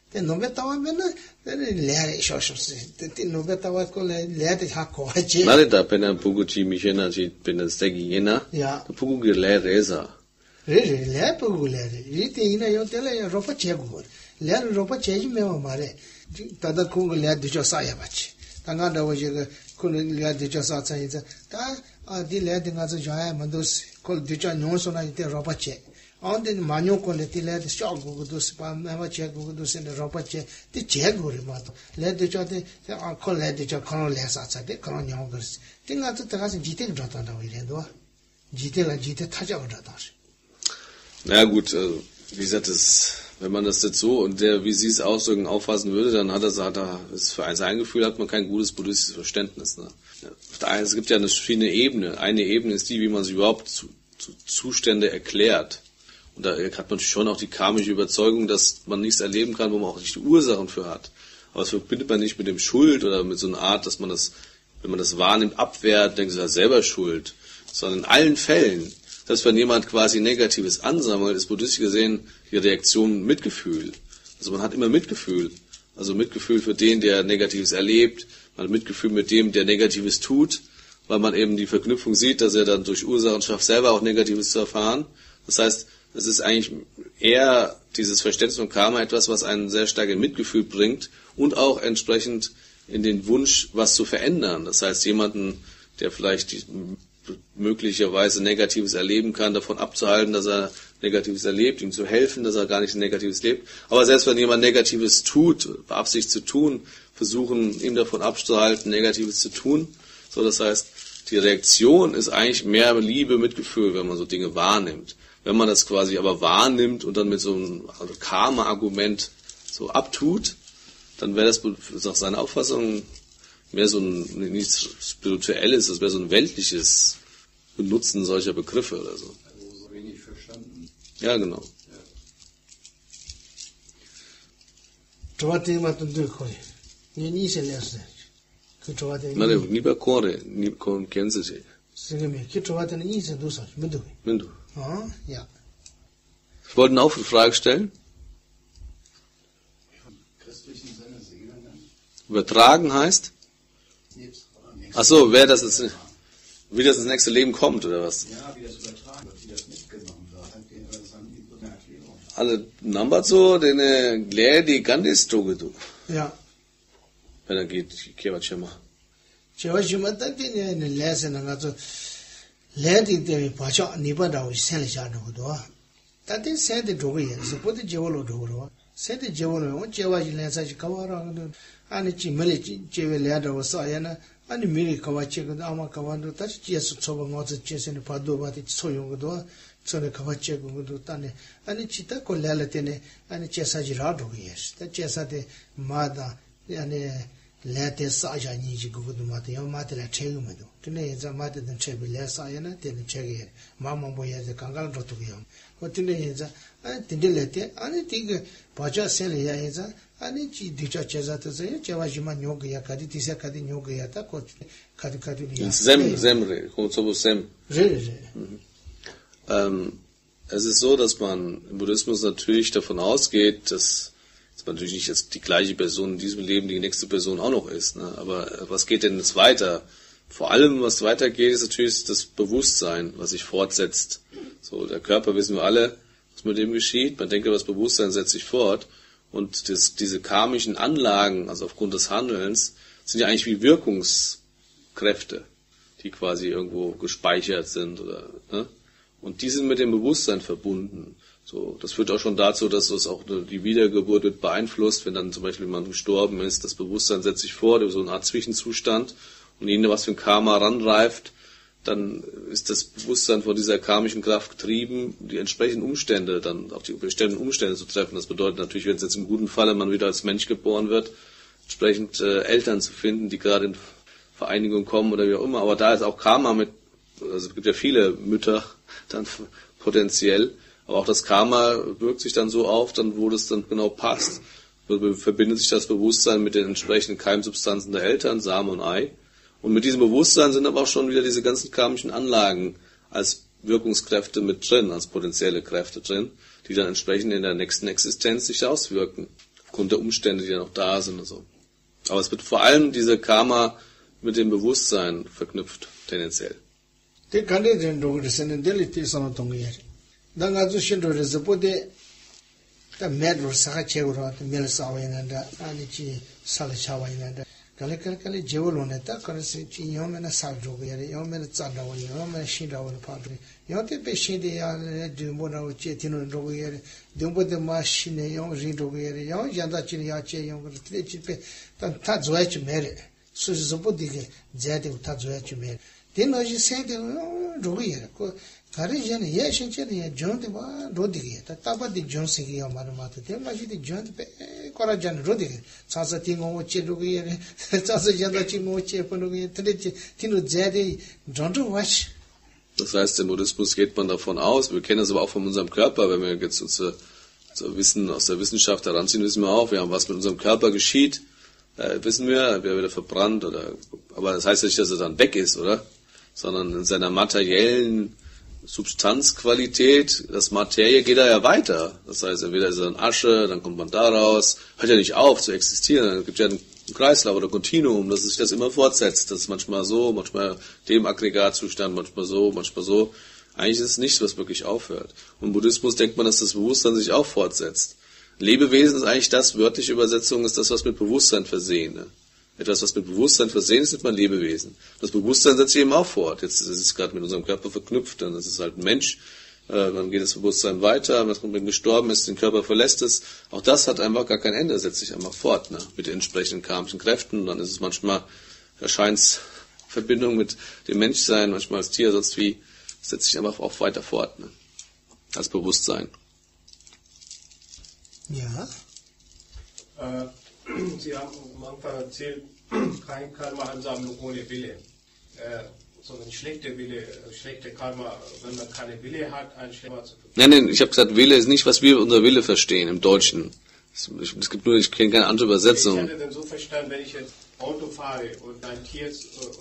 A: 데 노베 타와 메나 데 레아레 쇼쇼스. 데 노베 타와 콜레 레데 하코 하지. 나레다 페나 부구치 미셰나지
B: 페나 세기 얘나? 부구게 레레자. re
A: re le
B: pe gu le re
A: ri te ina yo te le ropa che gu gore le ropa che ji me ma re tata kung le du cho sa ya ba chi ta nga da wo je ge kung le du cho sa cha yi za ta a di le de nga zo ja ya ma do si kol du cho nyon so na te ropa che on de ma nyo ko le ti le de sho gu gu du si pa me ma che gu gu du si le ropa che ti che gu re ma to le du cho te a kol le du cho kon le sa cha de kon nyon gu si ti nga zo ta ga si ji te gu ta da wo le do ji te la ji te ta ja gu ta da si
B: Na gut, also, wie gesagt, das, wenn man das jetzt so und der, wie Sie es ausdrücken, auffassen würde, dann hat er, hat er ist für sein Gefühl hat man kein gutes buddhistisches Verständnis. Ne? Ja, es gibt ja eine verschiedene Ebene. Eine Ebene ist die, wie man sich überhaupt zu, zu Zustände erklärt. Und da hat man schon auch die karmische Überzeugung, dass man nichts erleben kann, wo man auch nicht die Ursachen für hat. Aber das verbindet man nicht mit dem Schuld oder mit so einer Art, dass man das, wenn man das wahrnimmt, abwehrt, denkt, es ist selber schuld. Sondern in allen Fällen, dass wenn jemand quasi Negatives ansammelt, ist buddhistisch gesehen die Reaktion Mitgefühl. Also man hat immer Mitgefühl. Also Mitgefühl für den, der Negatives erlebt, man hat Mitgefühl mit dem, der Negatives tut, weil man eben die Verknüpfung sieht, dass er dann durch Ursachen schafft, selber auch Negatives zu erfahren. Das heißt, es ist eigentlich eher dieses Verständnis von Karma etwas, was einen sehr stark in Mitgefühl bringt und auch entsprechend in den Wunsch, was zu verändern. Das heißt, jemanden, der vielleicht möglicherweise Negatives erleben kann, davon abzuhalten, dass er Negatives erlebt, ihm zu helfen, dass er gar nicht Negatives lebt. Aber selbst wenn jemand Negatives tut, beabsichtigt zu tun, versuchen, ihm davon abzuhalten, Negatives zu tun. So, das heißt, die Reaktion ist eigentlich mehr Liebe, Mitgefühl, wenn man so Dinge wahrnimmt. Wenn man das quasi aber wahrnimmt und dann mit so einem also Karma-Argument so abtut, dann wäre das nach seiner Auffassung mehr so ein nichts Spirituelles, das wäre so ein weltliches Benutzen solcher Begriffe oder so.
C: Also so wenig verstanden.
B: Ja, genau.
A: chwa te ma tu du ko ni ni se le se ku chwa te
B: Na, der Niba Kore, Niba Kore kennen Sie.
A: se ge me ki chwa te ni se du sa me du
B: Wenn du.
A: ha ja
B: Ich wollte auch eine Frage stellen. Übertragen heißt?
C: Nebst, oder nächstes
B: Ach so, wer das ist, wie das ins nächste Leben kommt oder was?
C: Ja, wie das übertragen wird, wie das mitgenommen wird. Halt die interessante Erklärung.
B: Alle number so, den Lehr die Gandhis Droge du.
A: ja
B: Wenn er geht, Kieva Chema.
A: chwa shi ma ta te ne ne le se na ga zo le di te pa cha ni pa da wi sen le cha no do ta te se de do ge ye so po te je wo lo do ro se de je wo lo wo je wa ji le sa ji 아니 미리 가와치 그 아마 가완도 다시 지에서 쳐봐. 어제 지에서는 봐도 봐도 소용도 전에 가와치 그도 따네 아니 치타 콜랄 때네. 아니 제사지 라도 예스 다 제사데 마다 아니 레테 사자니 지고도 마다. 요 마다라 체금도. 근데 이제 마다든 체비 레사야나 되는 체게 마마보야데 강강도 두고요 어떻게 이제 ya ze kang gal ro tu ge yo ko te ne za a te de le te ani ti ge pa cha se le ya ye za ani chi di cha che za te ze che wa ji ma nyo ge ya ka di ti se ka di nyo ge ya ta ko ka di ka di ya
B: Sem, Semre, kommt so Sem.
A: re re
B: Ähm, es ist so, dass man im Buddhismus natürlich davon ausgeht, dass jetzt natürlich nicht jetzt die gleiche Person in diesem Leben die nächste Person auch noch ist. Ne? Aber äh, was geht denn jetzt weiter? Vor allem, was weitergeht, ist natürlich das Bewusstsein, was sich fortsetzt. So, der Körper wissen wir alle, was mit dem geschieht. Man denkt, das Bewusstsein setzt sich fort. Und das, diese karmischen Anlagen, also aufgrund des Handelns, sind ja eigentlich wie Wirkungskräfte, die quasi irgendwo gespeichert sind oder, ne? Und die sind mit dem Bewusstsein verbunden. So, das führt auch schon dazu, dass es auch die Wiedergeburt wird beeinflusst, wenn dann zum Beispiel jemand gestorben ist, das Bewusstsein setzt sich vor, so eine Art Zwischenzustand und ihnen was für ein Karma ranreift, dann ist das Bewusstsein von dieser karmischen Kraft getrieben, die entsprechenden Umstände, dann auf die bestimmten Umstände zu treffen. Das bedeutet natürlich, wenn es jetzt im guten Falle man wieder als Mensch geboren wird, entsprechend äh, Eltern zu finden, die gerade in Vereinigung kommen oder wie auch immer. Aber da ist auch Karma mit, also es gibt ja viele Mütter [laughs] dann potenziell, aber auch das Karma wirkt sich dann so auf, dann wo das dann genau passt. Verbindet sich das Bewusstsein mit den entsprechenden Keimsubstanzen der Eltern, Samen und Ei. Und mit diesem Bewusstsein sind aber auch schon wieder diese ganzen karmischen Anlagen als Wirkungskräfte mit drin, als potenzielle Kräfte drin, die dann entsprechend in der nächsten Existenz sich auswirken. Aufgrund der Umstände, die ja noch da sind und so. Aber es wird vor allem diese Karma mit dem Bewusstsein verknüpft, tendenziell.
A: kali kali kali jewo lo ne ta karasi chi yon me na sal jogo yare, yon me na tsal rawa yare, yon me na shin rawa na padri. Yon te pe shin de yare, dunbo rawa che tino jogo yare, dunbo de ma shin ne yon rin jogo yare, yon yanda chi ne ya che yon kari, tile chi pe ta zoya chi mere, su zi zobo dike zaya de ta zoya chi mere. Ten oji sen de jogo yare, kari e, jani ye shinchini ye jonti wa rodi ki taba di jonsi ki yo mara mato te maji di jonti pe kora jani rodi ki tsansa ti ngongo che rugu ye re. [laughs] Tsansa chi ngongo che po rugu ye. Tene tino zayde jonto washi
B: Das heißt, im Buddhismus geht man davon aus, wir kennen das aber auch von unserem Körper, wenn wir jetzt unser, unser Wissen aus der Wissenschaft heranziehen, wissen wir auch, wir haben was mit unserem Körper geschieht, äh, wissen wir, wir wieder verbrannt, oder, aber das heißt nicht, dass er dann weg ist, oder? Sondern in seiner materiellen, Substanzqualität, das Materie geht da ja weiter. Das heißt, entweder ist er dann Asche, dann kommt man daraus, hört ja nicht auf zu existieren. Es gibt ja einen Kreislauf oder Kontinuum, dass sich das immer fortsetzt. Das ist manchmal so, manchmal dem Aggregatzustand, manchmal so, manchmal so. Eigentlich ist es nichts, was wirklich aufhört. Und im Buddhismus denkt man, dass das Bewusstsein sich auch fortsetzt. Lebewesen ist eigentlich das, wörtliche Übersetzung ist das, was mit Bewusstsein versehen. Ne? Etwas, was mit Bewusstsein versehen ist, ist man Lebewesen. Das Bewusstsein setzt sich eben auch fort. Jetzt ist es gerade mit unserem Körper verknüpft, dann ist es halt ein Mensch, äh, dann geht das Bewusstsein weiter, wenn man gestorben ist, den Körper verlässt es. Auch das hat einfach gar kein Ende, setzt sich einfach fort, ne? mit den entsprechenden karmischen Kräften. Dann ist es manchmal, erscheint Verbindung mit dem Menschsein, manchmal als Tier, sonst wie, setzt sich einfach auch weiter fort, ne? als Bewusstsein.
A: Ja.
D: Äh, Sie haben am Anfang erzählt, kein Karma-Ansammlung ohne Wille. Äh, sondern schlechte Wille, schlechte Karma, wenn man keine Wille hat, ein schlechter zu
B: Nein, nein, ich habe gesagt, Wille ist nicht, was wir unter Wille verstehen im Deutschen. Es, gibt nur, ich kenne keine andere Übersetzung.
D: Ich hätte dann so verstanden, wenn ich jetzt Auto fahre und ein Tier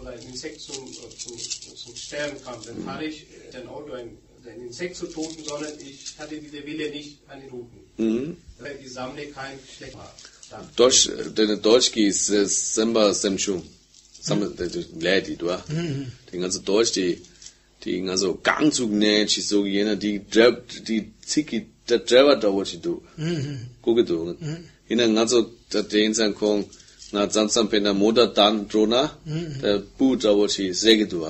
D: oder ein Insekt zum, zum, zum Sterben kam, dann fahre ich ein Auto, ein, ein Insekt zu toten, sondern ich hatte diese Wille nicht an den Routen. Mhm. Ich sammle kein schlechter
B: Deutsch, deine Deutsch ist Samba Samsung. Samba der Lady, du. Den ganze Deutsch die die also Gangzug ne, die so jene die Drop die Ziki der Driver da was du. Gucke du. In der ganze der den sein Kong na zansam pena moda dan drona hmm, hmm. der bu da was ich sege du.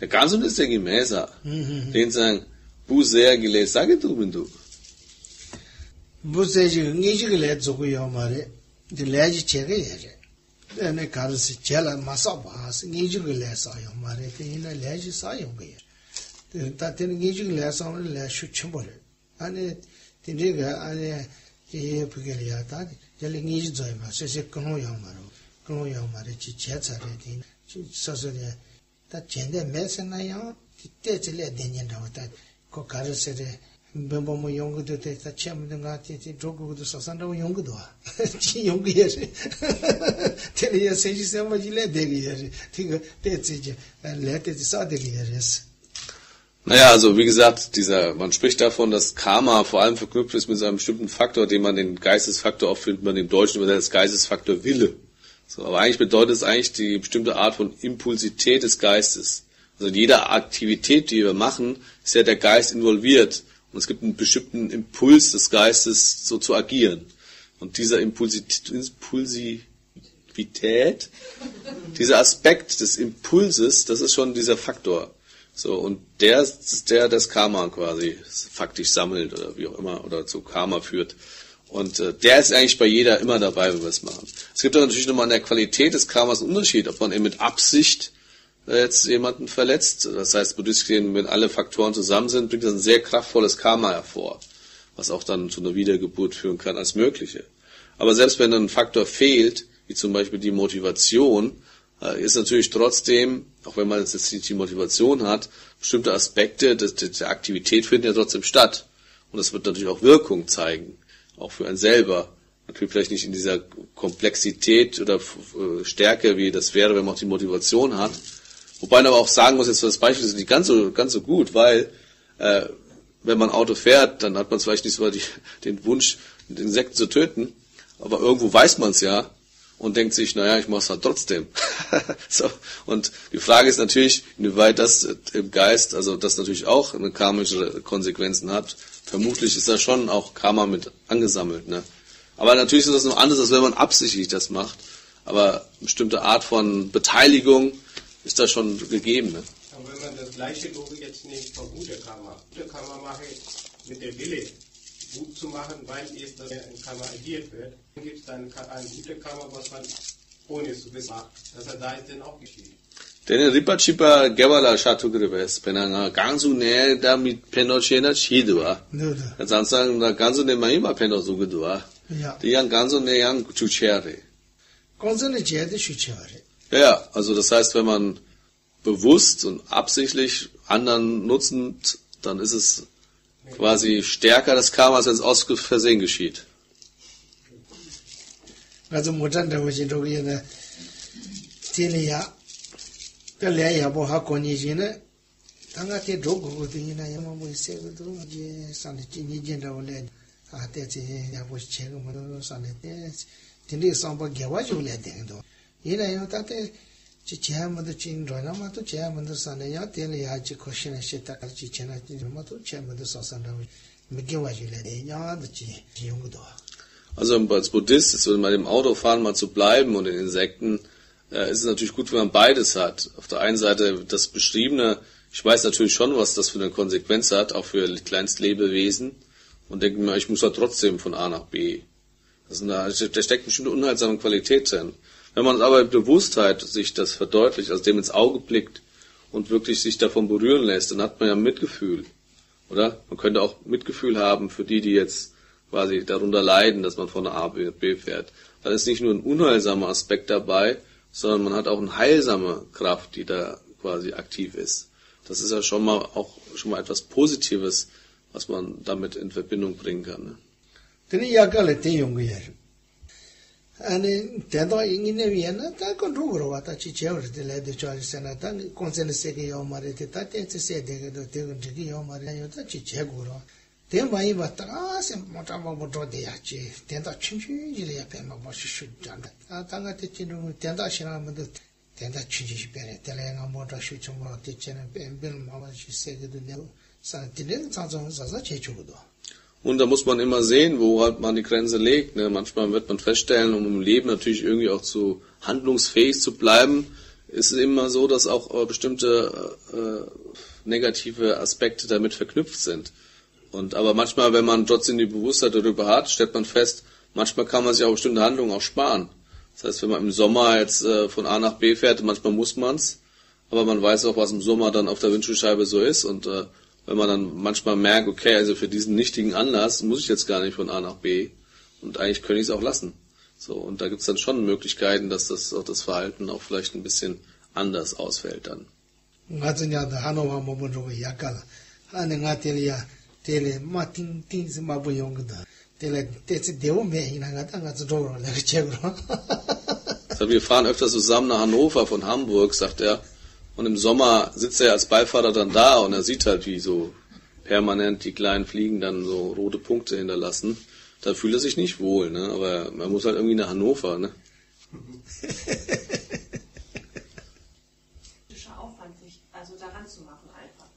B: Der ganze ist der mesa. Den sein bu sehr gelesen, sage du bin du.
A: 무세 지금 니지게 내 주고 요 말에 이제 내지 제게 해래 내가 가르스 제라 마사 바스 니지게 내서 요 말에 이나 내지 사요 게 다때는 니지게 내서 내슈 첨벌. 아니 딘데가 아니 예 부게리아 다. 제일 니지 줘야 마. 세세 끊어 요 말로. 끊어 요 말에 지 제자래. 딘 서서네 다 젠데 메스나요? 그때 제일 된년다고 다.그 가르스에 bēmbō mō yōngu tō tē, tā chē mō tō ngā tē, tē dō gu tō sāsān rō yōngu wā, chī yōngu yā rī, tē lī yā sēn shī sēn mō jī lē dē gī yā rī, tē gā tē tsī jī, lē tē tī sā dē gī yā sī.
B: Naja, also wie gesagt, dieser, man spricht davon, dass Karma vor allem verknüpft ist mit einem bestimmten Faktor, den man den Geistesfaktor oft findet man im Deutschen übersetzt Geistesfaktor Wille. So, aber eigentlich bedeutet es eigentlich die bestimmte Art von Impulsität des Geistes. Also in jeder Aktivität, die wir machen, ist ja der Geist involviert. Und es gibt einen bestimmten Impuls des Geistes, so zu agieren. Und dieser Impulsivität, dieser Aspekt des Impulses, das ist schon dieser Faktor. So, und der ist der das Karma quasi faktisch sammelt oder wie auch immer oder zu Karma führt. Und äh, der ist eigentlich bei jeder immer dabei, wenn wir es machen. Es gibt natürlich nochmal an der Qualität des Karmas einen Unterschied, ob man eben mit Absicht jetzt jemanden verletzt. Das heißt, buddhistisch gesehen, wenn alle Faktoren zusammen sind, bringt das ein sehr kraftvolles Karma hervor, was auch dann zu einer Wiedergeburt führen kann als mögliche. Aber selbst wenn ein Faktor fehlt, wie zum Beispiel die Motivation, äh, ist natürlich trotzdem, auch wenn man jetzt nicht die Motivation hat, bestimmte Aspekte der, der Aktivität finden ja trotzdem statt. Und das wird natürlich auch Wirkung zeigen, auch für einen selber. Natürlich vielleicht nicht in dieser Komplexität oder äh, Stärke, wie das wäre, wenn man auch die Motivation hat. Wobei man aber auch sagen muss, jetzt das Beispiel ist nicht ganz so, ganz so gut, weil äh, wenn man Auto fährt, dann hat man vielleicht nicht so die, den Wunsch, den Insekten zu töten, aber irgendwo weiß man es ja, und denkt sich, naja, ich mache es halt trotzdem. [laughs] so. Und die Frage ist natürlich, inwieweit das im Geist, also das natürlich auch eine karmische Konsequenzen hat. Vermutlich ist da schon auch Karma mit angesammelt. Ne? Aber natürlich ist das noch anders, als wenn man absichtlich das macht. Aber eine bestimmte Art von Beteiligung ist da schon gegeben. Ne?
D: Aber wenn man das gleiche Logik jetzt nimmt von guter Karma, gute Karma mache mit der Wille gut zu machen, weil eben das in Karma agiert wird. Dann gibt es dann ein gute Karma, was man ohne zu wissen macht. Das hat da ist dann auch geschehen.
B: Tene ripa chipa gewala shatu grebes penanga gansu ne da mit peno chena chidwa.
A: Nö, nö.
B: Dann sagen da gansu ne mai ma peno so gedwa.
A: Ja.
B: Die yang ne. Ja, ja, also das heißt, wenn man bewusst und absichtlich anderen nutzend, dann ist es quasi stärker das Karma, als wenn es aus Versehen geschieht.
A: Also mutan da wo do ye na tele ya pe le ya bo ha ko ni jin ne tanga te do go ti na ya mo se go do je de ti ni jin da wo le a te ti ya bo che go mo san de te ti ni san bo ge wa ju le de do to che mo do san de ya te le ya ji ko shin she ta ka chi che na ti mo to che mo do so san da mi ge wa ju le de ya da chi ji yong do
B: Also als Buddhist ist es bei dem Autofahren mal zu bleiben und den Insekten, äh, ist es natürlich gut, wenn man beides hat. Auf der einen Seite das Beschriebene, ich weiß natürlich schon, was das für eine Konsequenz hat, auch für Kleinstlebewesen und denke mir, ich muss ja trotzdem von A nach B. Eine, da steckt bestimmt eine unheilsame Qualität drin. Wenn man aber in Bewusstheit sich das verdeutlicht, also dem ins Auge blickt und wirklich sich davon berühren lässt, dann hat man ja Mitgefühl, oder? Man könnte auch Mitgefühl haben für die, die jetzt quasi darunter leiden, dass man von A nach B fährt. Dann ist nicht nur ein unheilsamer Aspekt dabei, sondern man hat auch eine heilsame Kraft, die da quasi aktiv ist. Das ist ja schon mal auch schon mal etwas Positives, was man damit in Verbindung bringen kann. Ne?
A: 아니 된다 인기네 위에나 다 컨트롤 걸어 왔다 지 제어를 될래도 저리세나 다 콘센트 세게 요 말에 됐다 텐스 세게도 되고 되게 요 말에 요다 지 제고로 된 많이 봤다 아세 모타 모터 돼야지 된다 친친이래 옆에 막 멋이 슛잖아 아 당가 대치는 된다 싫어하면도 된다 친친이 빼래 될래가 모터 슛좀 뭐 대치는 뱀뱀 마마지 세게도 내고 산티는 자자 자자 제주도
B: Und da muss man immer sehen, wo halt man die Grenze legt. Ne? Manchmal wird man feststellen, um im Leben natürlich irgendwie auch zu handlungsfähig zu bleiben, ist es immer so, dass auch äh, bestimmte äh, negative Aspekte damit verknüpft sind. Und aber manchmal, wenn man trotzdem die Bewusstheit darüber hat, stellt man fest, manchmal kann man sich auch bestimmte Handlungen auch sparen. Das heißt, wenn man im Sommer jetzt äh, von A nach B fährt, manchmal muss man's, aber man weiß auch, was im Sommer dann auf der Windschutzscheibe so ist und äh, wenn man dann manchmal merkt, okay, also für diesen nichtigen Anlass muss ich jetzt gar nicht von A nach B und eigentlich könnte ich es auch lassen. So, und da gibt es dann schon Möglichkeiten, dass das auch das Verhalten auch vielleicht ein bisschen anders ausfällt dann.
A: nga tsa nya da hano ma mo bo ro ya ka la ha nga te le ya te le ma ting ting si ma bo yong da te le te si de wo me ina nga ta nga tsa ro le che ro
B: Also wir fahren öfter zusammen nach Hannover von Hamburg, sagt er. Und im Sommer sitzt er als Beifahrer dann da und er sieht halt, wie so permanent die kleinen Fliegen dann so rote Punkte hinterlassen. Da fühlt er sich nicht wohl, ne? Aber man muss halt irgendwie nach Hannover, ne?
E: politischer Aufwand, sich also daran zu machen einfach.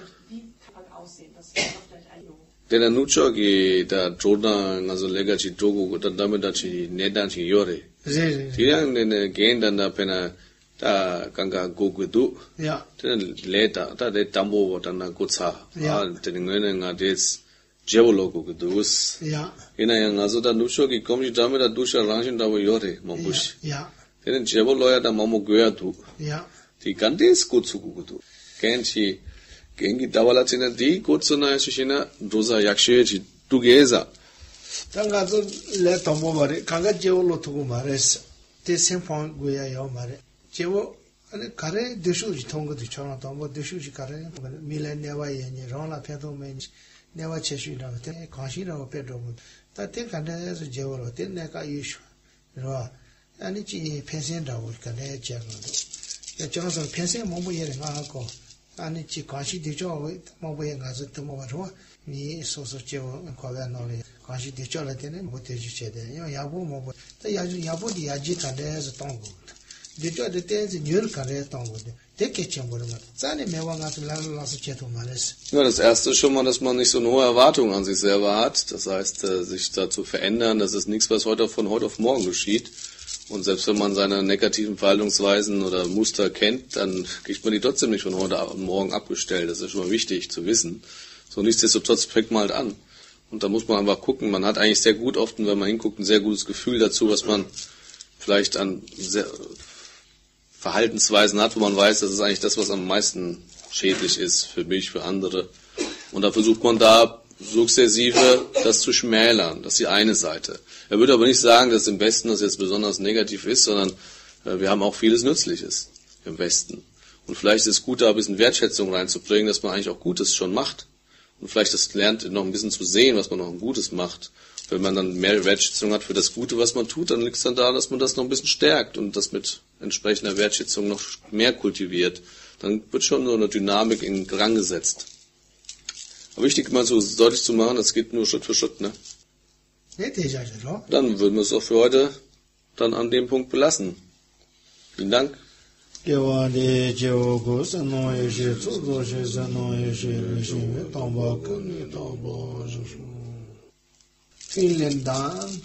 E: Und wie kann man aussehen? Das wäre doch vielleicht ein.
B: Tena nucho ki da jordan nga so lega chi dogo da dame da chi ne dan chi yore.
A: re re
B: Tirang ne ne gen dan da pena 다 강가 고고도 야. 저는 레다 다데 담보 버터나 고차. 아 되는
A: 거는
B: 나데스 제볼로 고고도스. 야. 이나야
A: 나조다
B: 누쇼기 검지
A: 담에다
B: 두샤 랑신다고 요레 몸부시. 야. 되는
A: 제볼로야다 몸무 고야도. 야.디 간데스 고츠 고고도. 겐치 겐기 다발라 치나 디 고츠나 시시나 로자 약셰지 두게자 당가서 레 담보 말에 강가 제볼로 두고 말했어. 대 생판 고야 요 말에 제보 아니 가래 대수지 통거도 전화 담보 대수지 가래. 밀레 내와 예니 랑라 패도메 내와 제시라 때 가시라고 빼도 다때 간다서 제보로 때 내가 이슈. 그러와 아니 지 펜센다고 간에 제가 저서 펜센 몸부 예를 하고 아니 지 가시 되죠 몸부 예 가서 또 뭐로 니 소소 제보 거기 나오네 가시 되죠 때는 못 해주셔야 돼 야보 뭐다 야주 야보디 야지 간다서 동고 ne me wa nga su la la su che to ma le s
B: Ja, das erste ist schon mal, dass man nicht so eine hohe Erwartung an sich selber hat. Das heißt, äh, sich da zu verändern, das ist nichts, was heute von heute auf morgen geschieht. Und selbst wenn man seine negativen Verhaltensweisen oder Muster kennt, dann kriegt man die trotzdem nicht von heute auf morgen abgestellt. Das ist schon mal wichtig zu wissen. So nichtsdestotrotz fängt man halt an. Und da muss man einfach gucken. Man hat eigentlich sehr gut oft, wenn man hinguckt, ein sehr gutes Gefühl dazu, was man vielleicht an sehr, Verhaltensweisen hat, wo man weiß, das ist eigentlich das, was am meisten schädlich ist für mich, für andere. Und da versucht man da sukzessive das zu schmälern. Das ist die eine Seite. Er würde aber nicht sagen, dass im Westen das jetzt besonders negativ ist, sondern äh, wir haben auch vieles Nützliches im Westen. Und vielleicht ist es gut, da ein bisschen Wertschätzung reinzubringen, dass man eigentlich auch Gutes schon macht. Und vielleicht das lernt, noch ein bisschen zu sehen, was man noch ein Gutes macht. Wenn man dann mehr Wertschätzung hat für das Gute, was man tut, dann liegt es dann da, dass man das noch ein bisschen stärkt und das mit entsprechender Wertschätzung noch mehr kultiviert. Dann wird schon so eine Dynamik in Gang gesetzt. Aber wichtig mal so deutlich zu machen, das geht nur Schritt für Schritt, ne? Dann würden wir es auch für heute dann an dem Punkt belassen. Vielen Dank.
A: go me Vielen Dank.